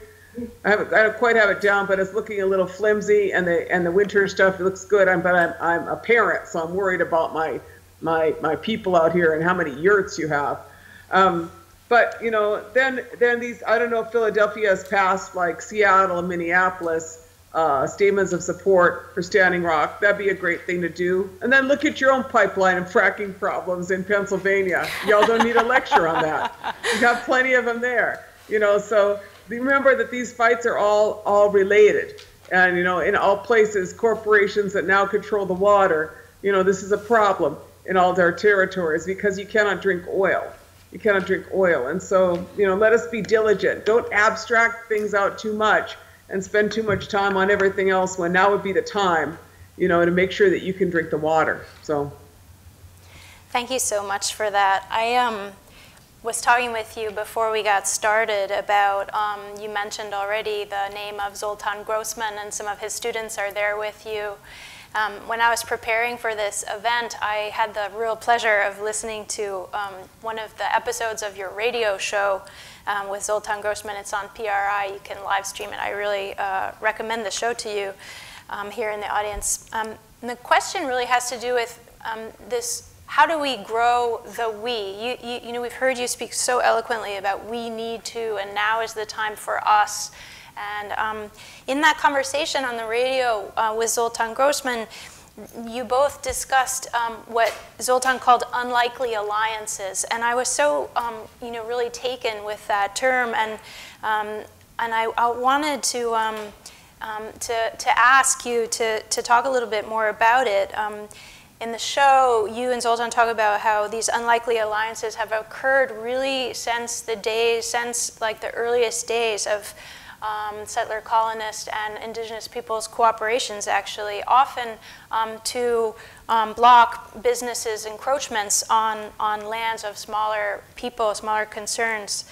I haven't, I don't quite have it down, but it's looking a little flimsy, and the and the winter stuff looks good. I'm, but I'm I'm a parent, so I'm worried about my my my people out here and how many yurts you have. Um, but you know, then then these I don't know if Philadelphia has passed like Seattle and Minneapolis uh, statements of support for Standing Rock. That'd be a great thing to do. And then look at your own pipeline and fracking problems in Pennsylvania. Y'all don't need a lecture on that. You have plenty of them there. You know, so remember that these fights are all all related. And you know, in all places, corporations that now control the water, you know, this is a problem in all their territories because you cannot drink oil you cannot drink oil. And so, you know, let us be diligent. Don't abstract things out too much and spend too much time on everything else when now would be the time, you know, to make sure that you can drink the water. So. Thank you so much for that. I um, was talking with you before we got started about, um, you mentioned already the name of Zoltan Grossman and some of his students are there with you. Um, when I was preparing for this event, I had the real pleasure of listening to um, one of the episodes of your radio show um, with Zoltan Grossman. It's on PRI. You can live stream it. I really uh, recommend the show to you. um, here in the audience. Um, the question really has to do with um, this how do we grow the we? You, you, you, know, we've heard you speak so eloquently about we need to, and now is the time for us. And um, in that conversation on the radio uh, with Zoltan Grossman, you both discussed um, what Zoltan called unlikely alliances, and I was so, um, you know, really taken with that term, and um, and I, I, wanted to. Um, um, to, to ask you to, to talk a little bit more about it. Um, in the show, you and Zoltan talk about how these unlikely alliances have occurred really since the days, since like the earliest days of um, settler colonist and indigenous peoples cooperations actually, often um, to um, block businesses' encroachments on, on lands of smaller people, smaller concerns.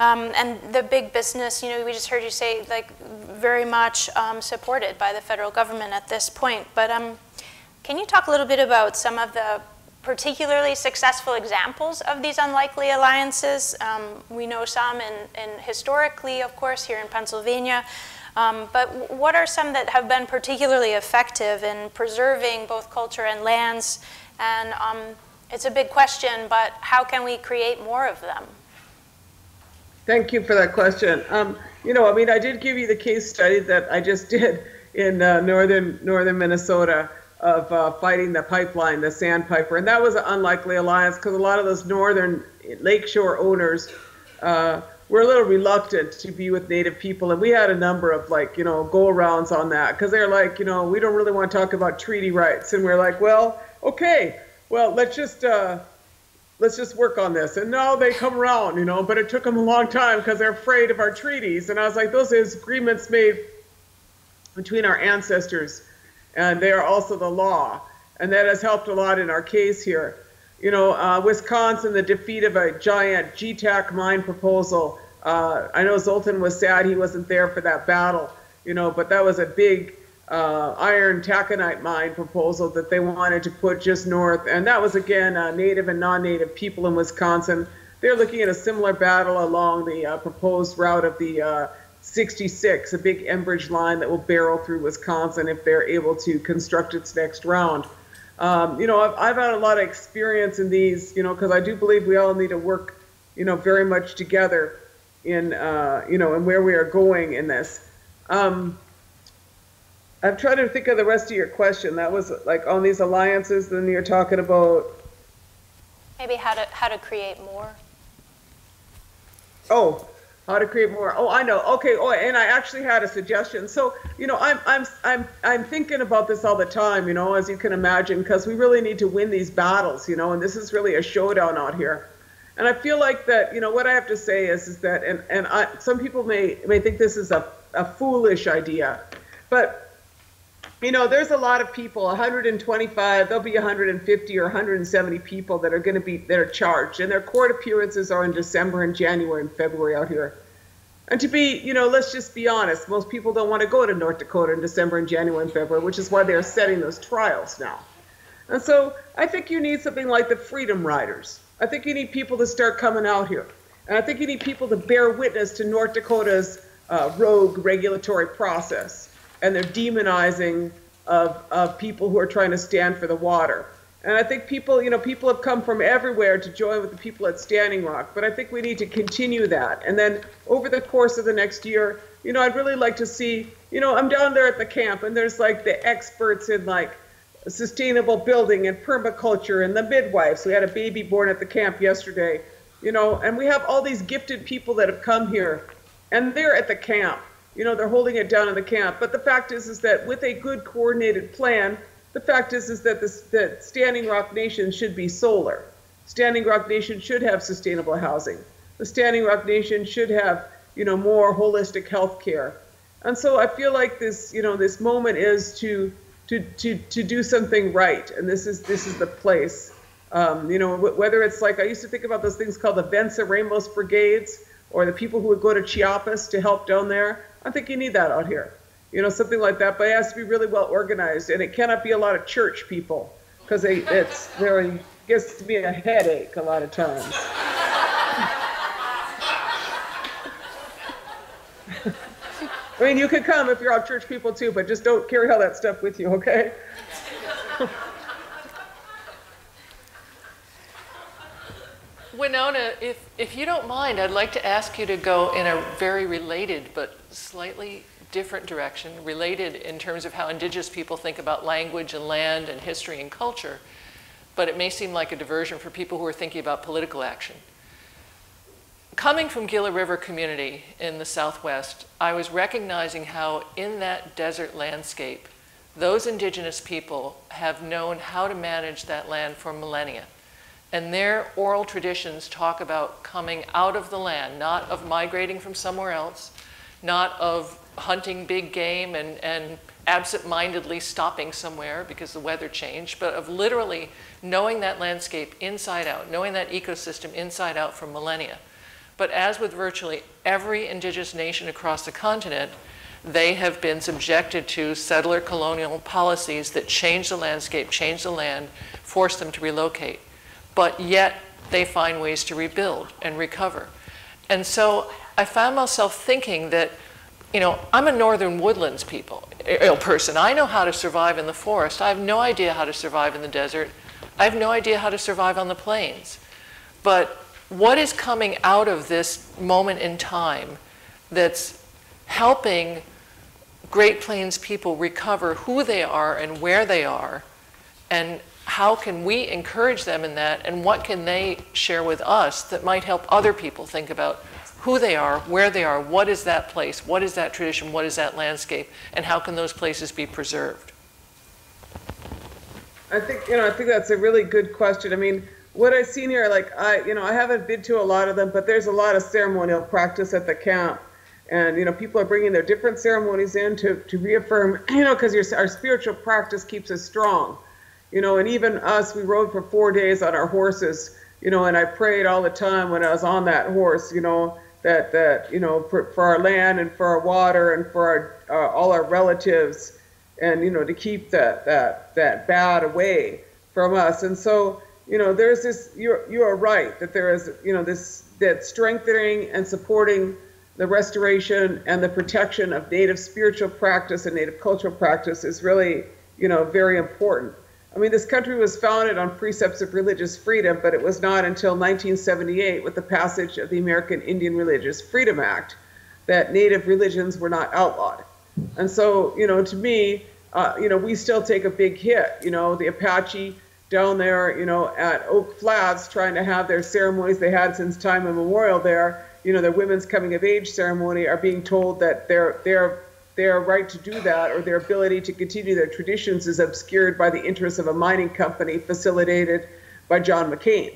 Um, and the big business, you know, we just heard you say, like, very much um, supported by the federal government at this point. But um, can you talk a little bit about some of the particularly successful examples of these unlikely alliances. Um, we know some in, in, historically, of course, here in Pennsylvania. Um, but what are some that have been particularly effective in preserving both culture and lands? And um, it's a big question, but how can we create more of them? Thank you for that question. Um, you know, I mean, I did give you the case study that I just <laughs> did in uh, northern northern Minnesota of uh, fighting the pipeline, the sandpiper. And that was an unlikely alliance because a lot of those northern lakeshore owners uh, were a little reluctant to be with native people. And we had a number of like, you know, go arounds on that because they're like, you know, we don't really want to talk about treaty rights. And we're like, well, okay, well, let's just. Uh, let's just work on this. And now they come around, you know, but it took them a long time because they're afraid of our treaties. And I was like, those is agreements made between our ancestors and they are also the law. And that has helped a lot in our case here. You know, uh, Wisconsin, the defeat of a giant GTAC mine proposal. Uh, I know Zoltan was sad he wasn't there for that battle, you know, but that was a big uh, iron taconite mine proposal that they wanted to put just north. And that was, again, uh, native and non native people in Wisconsin. They're looking at a similar battle along the uh, proposed route of the uh, 66, a big Enbridge line that will barrel through Wisconsin if they're able to construct its next round. Um, you know, I've, I've, had a lot of experience in these, you know, because I do believe we all need to work, you know, very much together in, uh, you know, and where we are going in this. Um, I'm trying to think of the rest of your question. That was like on these alliances, then you're talking about. Maybe how to, how to create more. Oh, how to create more. Oh, I know. Okay. Oh, and I actually had a suggestion. So, you know, I'm I'm I'm I'm thinking about this all the time. You know, as you can imagine, because we really need to win these battles. You know, and this is really a showdown out here. And I feel like that. You know, what I have to say is is that, and and I, some people may may think this is a a foolish idea, but you know, there's a lot of people, 125, there'll be 150 or 170 people that are going to be that are charged, and their court appearances are in December and January and February out here. And to be, you know, let's just be honest, most people don't want to go to North Dakota in December and January and February, which is why they're setting those trials now. And so I think you need something like the Freedom Riders. I think you need people to start coming out here. And I think you need people to bear witness to North Dakota's uh, rogue regulatory process and they're demonizing of, of people who are trying to stand for the water. And I think people, you know, people have come from everywhere to join with the people at Standing Rock, but I think we need to continue that. And then over the course of the next year, you know, I'd really like to see, you know, I'm down there at the camp and there's like the experts in like sustainable building and permaculture and the midwives. We had a baby born at the camp yesterday, you know, and we have all these gifted people that have come here and they're at the camp you know, they're holding it down in the camp. But the fact is, is that with a good coordinated plan, the fact is, is that this, that Standing Rock Nation should be solar. Standing Rock Nation should have sustainable housing. The Standing Rock Nation should have, you know, more holistic health care. And so I feel like this, you know, this moment is to to to to do something right, and this is this is the place. Um, you know, whether it's like I used to think about those things called the Venceremos Brigades, or the people who would go to Chiapas to help down there. I think you need that out here. You know, something like that, but it has to be really well organized, and it cannot be a lot of church people because it's very gets to be a headache a lot of times. <laughs> I mean, you could come if you're all church people too, but just don't carry all that stuff with you, okay? <laughs> Winona, if, if you don't mind, I'd like to ask you to go in a very related but slightly different direction, related in terms of how indigenous people think about language and land and history and culture, but it may seem like a diversion for people who are thinking about political action. Coming from Gila River community in the Southwest, I was recognizing how in that desert landscape, those indigenous people have known how to manage that land for millennia. And their oral traditions talk about coming out of the land, not of migrating from somewhere else, not of hunting big game and, and absent-mindedly stopping somewhere because the weather changed, but of literally knowing that landscape inside out, knowing that ecosystem inside out for millennia. But as with virtually every indigenous nation across the continent, they have been subjected to settler colonial policies that change the landscape, change the land, force them to relocate but yet they find ways to rebuild and recover. And so I found myself thinking that, you know, I'm a northern woodlands people, person. I know how to survive in the forest. I have no idea how to survive in the desert. I have no idea how to survive on the plains. But what is coming out of this moment in time that's helping Great Plains people recover who they are and where they are and how can we encourage them in that and what can they share with us that might help other people think about who they are, where they are, what is that place, what is that tradition, what is that landscape, and how can those places be preserved? I think you know I think that's a really good question. I mean, what I've seen here, like I you know I haven't been to a lot of them, but there's a lot of ceremonial practice at the camp, and you know people are bringing their different ceremonies in to to reaffirm <clears throat> you know because our spiritual practice keeps us strong you know, and even us, we rode for four days on our horses, you know, and I prayed all the time when I was on that horse, you know, that, that you know, for, for our land and for our water and for our, uh, all our relatives and, you know, to keep that, that, that bad away from us. And so, you know, there's this, you're, you are right that there is, you know, this, that strengthening and supporting the restoration and the protection of native spiritual practice and native cultural practice is really, you know, very important. I mean, this country was founded on precepts of religious freedom, but it was not until 1978, with the passage of the American Indian Religious Freedom Act, that native religions were not outlawed. And so, you know, to me, uh, you know, we still take a big hit. You know, the Apache down there, you know, at Oak Flats, trying to have their ceremonies they had since time immemorial there, you know, their women's coming of age ceremony, are being told that their their their right to do that or their ability to continue their traditions is obscured by the interests of a mining company facilitated by John McCain.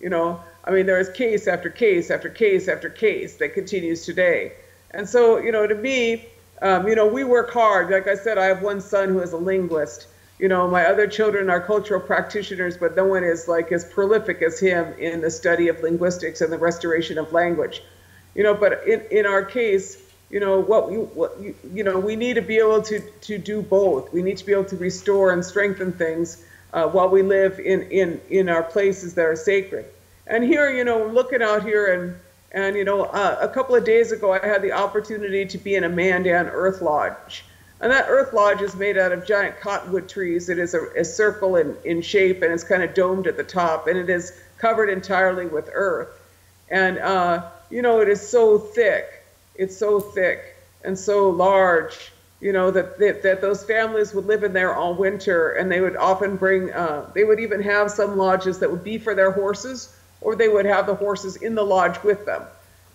You know, I mean, there is case after case after case after case that continues today. And so, you know, to me, um, you know, we work hard. Like I said, I have one son who is a linguist. You know, my other children are cultural practitioners, but no one is like as prolific as him in the study of linguistics and the restoration of language. You know, but in, in our case, you know what we what you, you know we need to be able to to do both. We need to be able to restore and strengthen things uh, while we live in in in our places that are sacred. And here you know looking out here and and you know uh, a couple of days ago i had the opportunity to be in a mandan earth lodge. And that earth lodge is made out of giant cottonwood trees. It is a, a circle in, in shape and it's kind of domed at the top and it is covered entirely with earth. And uh, you know it is so thick it's so thick and so large, you know, that, that, that those families would live in there all winter and they would often bring, uh, they would even have some lodges that would be for their horses or they would have the horses in the lodge with them.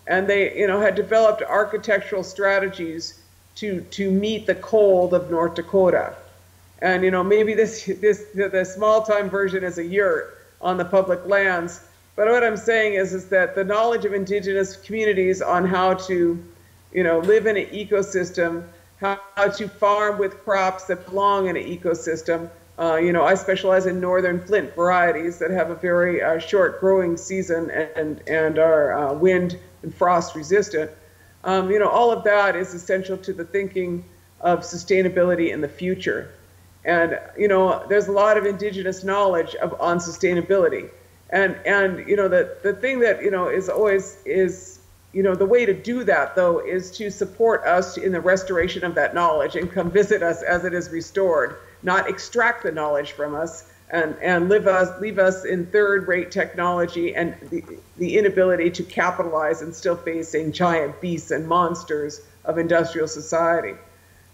And they, you know, had developed architectural strategies to, to meet the cold of North Dakota. And, you know, maybe this, this, the, the small time version is a yurt on the public lands. But what I'm saying is, is that the knowledge of indigenous communities on how to you know, live in an ecosystem, how, how to farm with crops that belong in an ecosystem. Uh, you know, I specialize in northern Flint varieties that have a very uh, short growing season and, and are uh, wind and frost resistant. Um, you know, all of that is essential to the thinking of sustainability in the future. And, you know, there's a lot of indigenous knowledge of, on sustainability. And, and you know, the, the thing that, you know, is always is you know, the way to do that, though, is to support us in the restoration of that knowledge and come visit us as it is restored, not extract the knowledge from us and, and leave us, leave us in third rate technology and the, the inability to capitalize and still facing giant beasts and monsters of industrial society.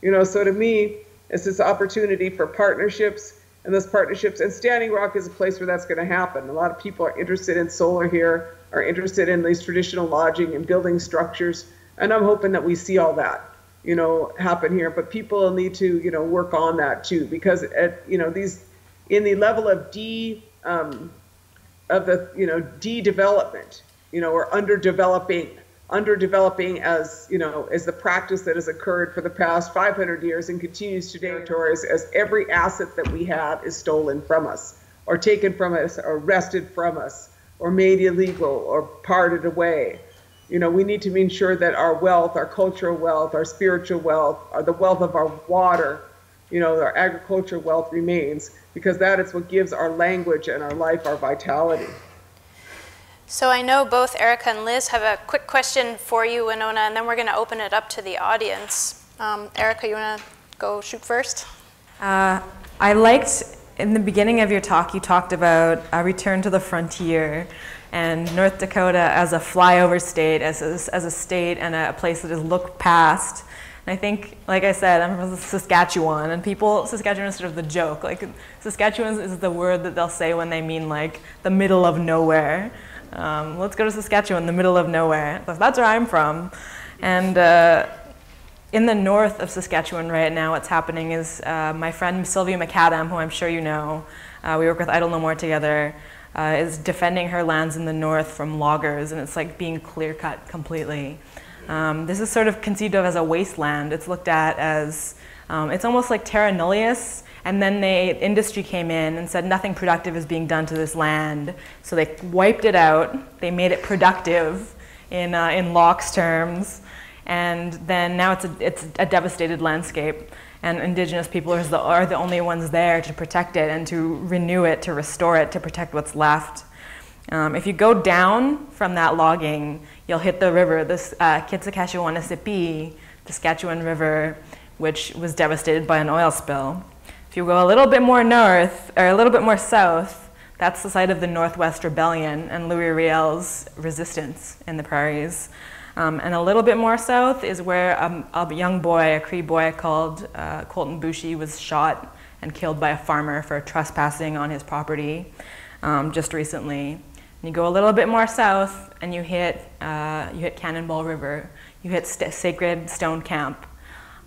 You know, so to me, it's this opportunity for partnerships and those partnerships. And Standing Rock is a place where that's going to happen. A lot of people are interested in solar here are interested in these traditional lodging and building structures. And I'm hoping that we see all that, you know, happen here. But people need to, you know, work on that too, because at, you know, these in the level of D um, of the, you know, de-development, you know, or underdeveloping, underdeveloping as, you know, as the practice that has occurred for the past 500 years and continues today, territories, as every asset that we have is stolen from us, or taken from us, or wrested from us or made illegal or parted away. You know, we need to ensure that our wealth, our cultural wealth, our spiritual wealth, or the wealth of our water, you know, our agricultural wealth remains because that is what gives our language and our life our vitality. So I know both Erica and Liz have a quick question for you, Winona, and then we're going to open it up to the audience. Um, Erica, you want to go shoot first? Uh, I liked in the beginning of your talk, you talked about a return to the frontier and North Dakota as a flyover state, as a, as a state and a place that is looked past. And I think, like I said, I'm from Saskatchewan, and people, Saskatchewan is sort of the joke. Like, Saskatchewan is the word that they'll say when they mean, like, the middle of nowhere. Um, let's go to Saskatchewan, the middle of nowhere. That's where I'm from. And uh, in the north of Saskatchewan right now, what's happening is uh, my friend Sylvia McAdam, who I'm sure you know, uh, we work with Idle No More together, uh, is defending her lands in the north from loggers, and it's like being clear cut completely. Um, this is sort of conceived of as a wasteland. It's looked at as, um, it's almost like terra nullius, and then the industry came in and said nothing productive is being done to this land. So they wiped it out, they made it productive in, uh, in Locke's terms, and then now it's a, it's a devastated landscape and indigenous people are the, are the only ones there to protect it and to renew it, to restore it, to protect what's left. Um, if you go down from that logging, you'll hit the river, this uh, Kitsikeshawanasipi, the Saskatchewan River, which was devastated by an oil spill. If you go a little bit more north, or a little bit more south, that's the site of the Northwest Rebellion and Louis Riel's resistance in the prairies. Um, and a little bit more south is where um, a young boy, a Cree boy called uh, Colten Boushie, was shot and killed by a farmer for trespassing on his property um, just recently. And you go a little bit more south and you hit, uh, you hit Cannonball River, you hit St Sacred Stone Camp.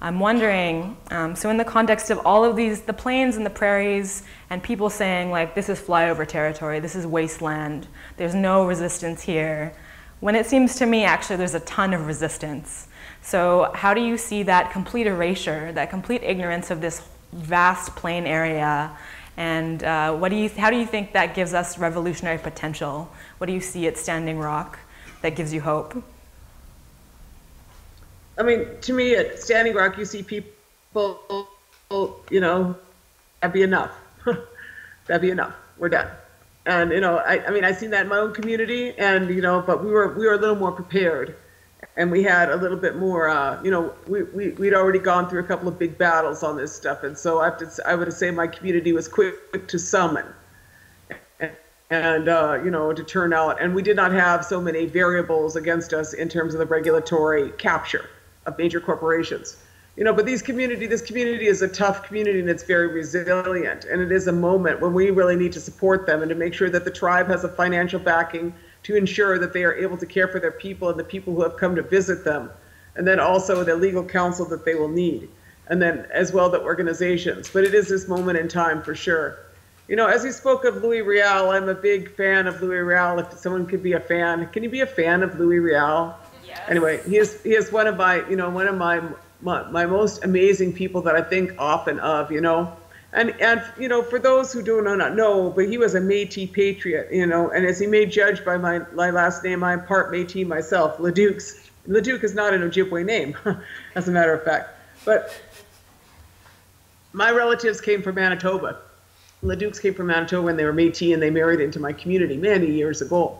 I'm wondering, um, so in the context of all of these, the plains and the prairies, and people saying like, this is flyover territory, this is wasteland, there's no resistance here, when it seems to me actually there's a ton of resistance. So how do you see that complete erasure, that complete ignorance of this vast plain area, and uh, what do you, how do you think that gives us revolutionary potential? What do you see at Standing Rock that gives you hope? I mean, to me, at Standing Rock, you see people, you know, that'd be enough. <laughs> that'd be enough. We're done and you know I, I mean I've seen that in my own community and you know but we were we were a little more prepared. And we had a little bit more uh, you know we, we we'd already gone through a couple of big battles on this stuff. And so i have to i would say my community was quick, to summon and, and uh, you know to turn out. And we did not have so many variables against us in terms of the regulatory capture of major corporations you know but these community this community is a tough community and it's very resilient. And it is a moment when we really need to support them and to make sure that the tribe has a financial backing to ensure that they are able to care for their people and the people who have come to visit them. And then also the legal counsel that they will need. And then as well the organizations. But it is this moment in time for sure. You know as you spoke of louis riel i'm a big fan of louis riel. If someone could be a fan can you be a fan of louis riel? Yes. anyway he is he is one of my you know one of my my, my most amazing people that I think often of, you know. And, and you know, for those who do not know, but he was a Métis patriot, you know, and as he may judge by my, my last name, I'm part Métis myself, LaDuke's. LaDuke is not an Ojibwe name, <laughs> as a matter of fact. But my relatives came from Manitoba. LaDukes came from Manitoba when they were Métis and they married into my community many years ago.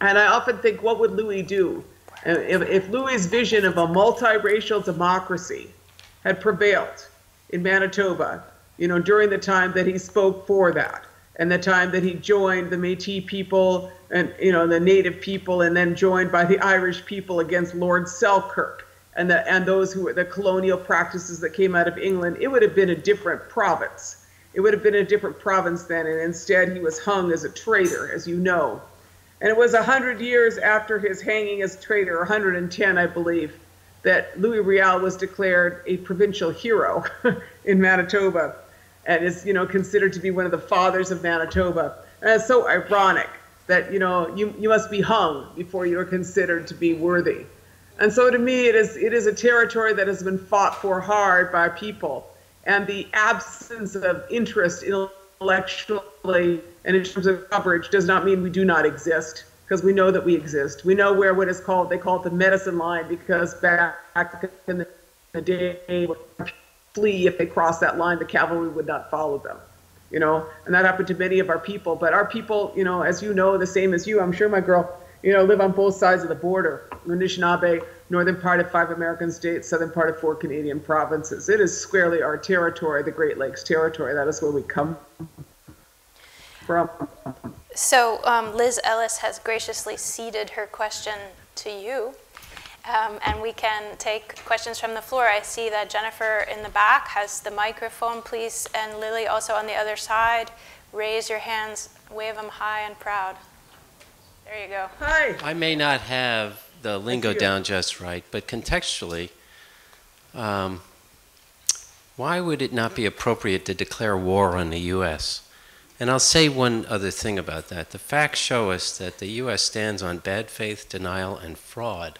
And I often think, what would Louis do if, if Louis' vision of a multiracial democracy had prevailed in Manitoba, you know, during the time that he spoke for that, and the time that he joined the Métis people and you know the Native people, and then joined by the Irish people against Lord Selkirk and the and those who were the colonial practices that came out of England, it would have been a different province. It would have been a different province then, and instead he was hung as a traitor, as you know. And it was a hundred years after his hanging as traitor, 110, I believe, that Louis Riel was declared a provincial hero <laughs> in Manitoba and is, you know, considered to be one of the fathers of Manitoba. And it's so ironic that, you know, you, you must be hung before you're considered to be worthy. And so to me, it is, it is a territory that has been fought for hard by people. And the absence of interest intellectually and in terms of coverage does not mean we do not exist because we know that we exist. We know where what is called, they call it the medicine line because back in the day, flee if they crossed that line, the cavalry would not follow them. You know, and that happened to many of our people. But our people, you know, as you know, the same as you, I'm sure my girl, you know, live on both sides of the border. Anishinaabe, northern part of five American states, southern part of four Canadian provinces. It is squarely our territory, the Great Lakes territory. That is where we come from. So um, Liz Ellis has graciously ceded her question to you. Um, and we can take questions from the floor. I see that Jennifer in the back has the microphone, please, and Lily also on the other side. Raise your hands, wave them high and proud. There you go. Hi. I may not have the lingo down just right, but contextually, um, why would it not be appropriate to declare war on the U.S.? And I'll say one other thing about that. The facts show us that the U.S. stands on bad faith, denial, and fraud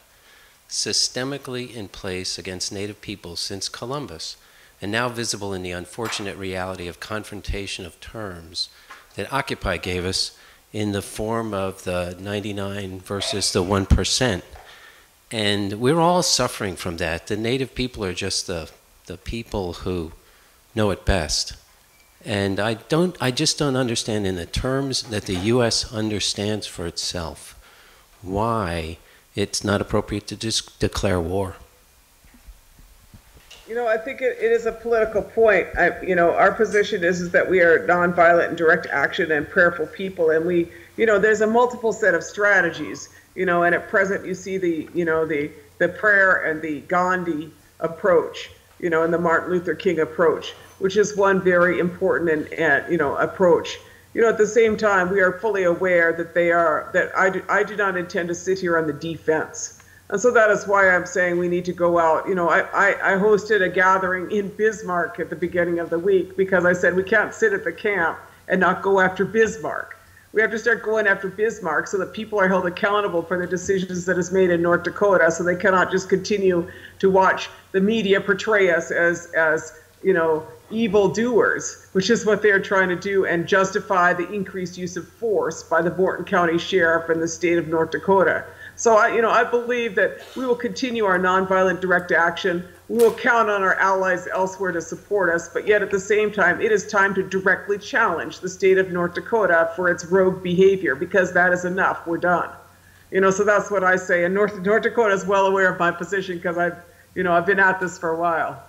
systemically in place against Native peoples since Columbus, and now visible in the unfortunate reality of confrontation of terms that Occupy gave us in the form of the 99 versus the 1%. And we're all suffering from that. The Native people are just the, the people who know it best. And I, don't, I just don't understand in the terms that the U.S. understands for itself why it's not appropriate to just declare war. You know, I think it, it is a political point. I, you know, our position is, is that we are nonviolent and direct action and prayerful people, and we, you know, there's a multiple set of strategies. You know, and at present you see the, you know, the the prayer and the Gandhi approach. You know, and the Martin Luther King approach, which is one very important and, and you know approach you know, at the same time, we are fully aware that they are, that I do, I do not intend to sit here on the defense. And so that is why I'm saying we need to go out. You know, I, I, I hosted a gathering in Bismarck at the beginning of the week because I said we can't sit at the camp and not go after Bismarck. We have to start going after Bismarck so that people are held accountable for the decisions that is made in North Dakota so they cannot just continue to watch the media portray us as, as you know, evil doers, which is what they're trying to do, and justify the increased use of force by the Morton County Sheriff and the state of North Dakota. So I, you know, I believe that we will continue our nonviolent direct action. We will count on our allies elsewhere to support us, but yet at the same time, it is time to directly challenge the state of North Dakota for its rogue behavior because that is enough. We're done. You know, so that's what I say. And North, North Dakota is well aware of my position because I've, you know, I've been at this for a while.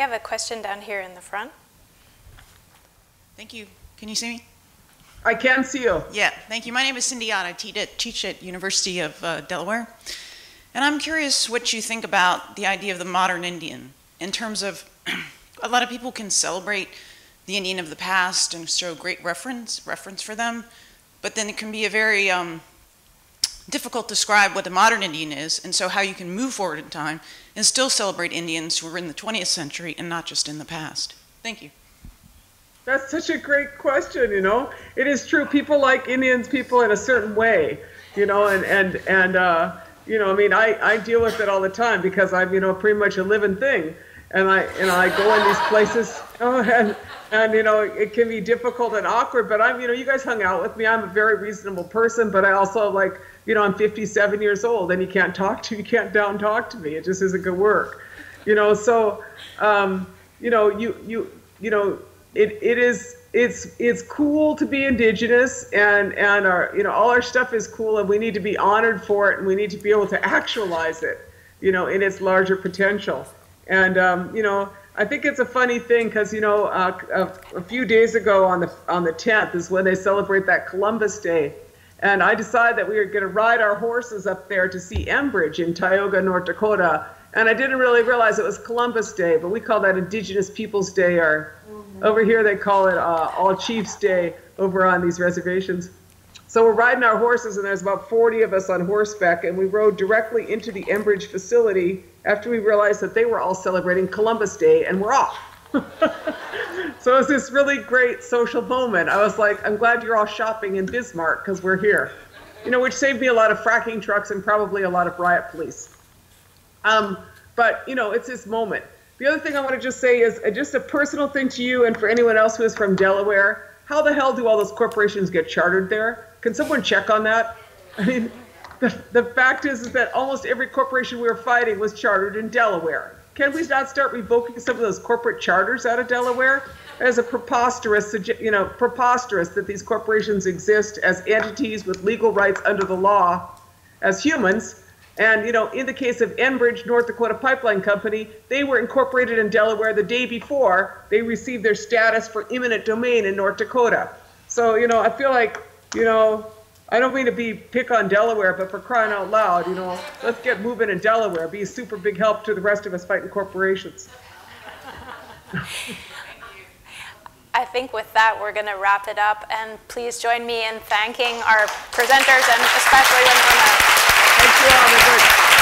We have a question down here in the front. Thank you. Can you see me? I can see you. Yeah, thank you. My name is Cindy Ott. I teach at University of uh, Delaware. And I'm curious what you think about the idea of the modern Indian in terms of <clears throat> a lot of people can celebrate the Indian of the past and show great reference reference for them, but then it can be a very um, difficult to describe what the modern Indian is, and so how you can move forward in time and still celebrate Indians who were in the 20th century and not just in the past. Thank you. That's such a great question, you know. It is true. People like Indians people in a certain way, you know, and, and, and, uh, you know, I mean, I, I deal with it all the time because I'm, you know, pretty much a living thing. And I, and I go in these places, <laughs> oh, and, and, you know, it can be difficult and awkward, but I'm, you know, you guys hung out with me. I'm a very reasonable person, but I also like, you know, I'm 57 years old and you can't talk to, you can't down talk to me. It just isn't gonna work, you know? So, um, you know, you, you, you know, it, it is it's it's cool to be indigenous and and our you know all our stuff is cool and we need to be honored for it and we need to be able to actualize it you know in its larger potential and um, you know I think it's a funny thing because you know uh, a, a, few days ago on the on the 10th is when they celebrate that Columbus Day, and I decided that we were going to ride our horses up there to see Enbridge in Tioga, North Dakota, and I didn't really realize it was Columbus Day, but we call that Indigenous Peoples Day, or mm-hmm. over here they call it uh, All Chiefs Day over on these reservations. So we're riding our horses, and there's about 40 of us on horseback, and we rode directly into the Enbridge facility after we realized that they were all celebrating Columbus Day, and we're off. <laughs> so it was this really great social moment. I was like, I'm glad you're all shopping in Bismarck because we're here, you know, which saved me a lot of fracking trucks and probably a lot of riot police. Um, but you know, it's this moment. The other thing I want to just say is uh, just a personal thing to you and for anyone else who is from Delaware. How the hell do all those corporations get chartered there? Can someone check on that? <laughs> I mean, the, the fact is, is that almost every corporation we were fighting was chartered in Delaware. Can we not start revoking some of those corporate charters out of Delaware? As a preposterous, you know, preposterous that these corporations exist as entities with legal rights under the law as humans and, you know, in the case of Enbridge, North Dakota Pipeline Company, they were incorporated in Delaware the day before they received their status for eminent domain in North Dakota. So, you know, I feel like, you know, I don't mean to be pick on Delaware, but for crying out loud, you know, let's get moving in Delaware. Be a super big help to the rest of us fighting corporations. I think with that, we're going to wrap it up. And please join me in thanking our presenters and especially Winona. Thank you all.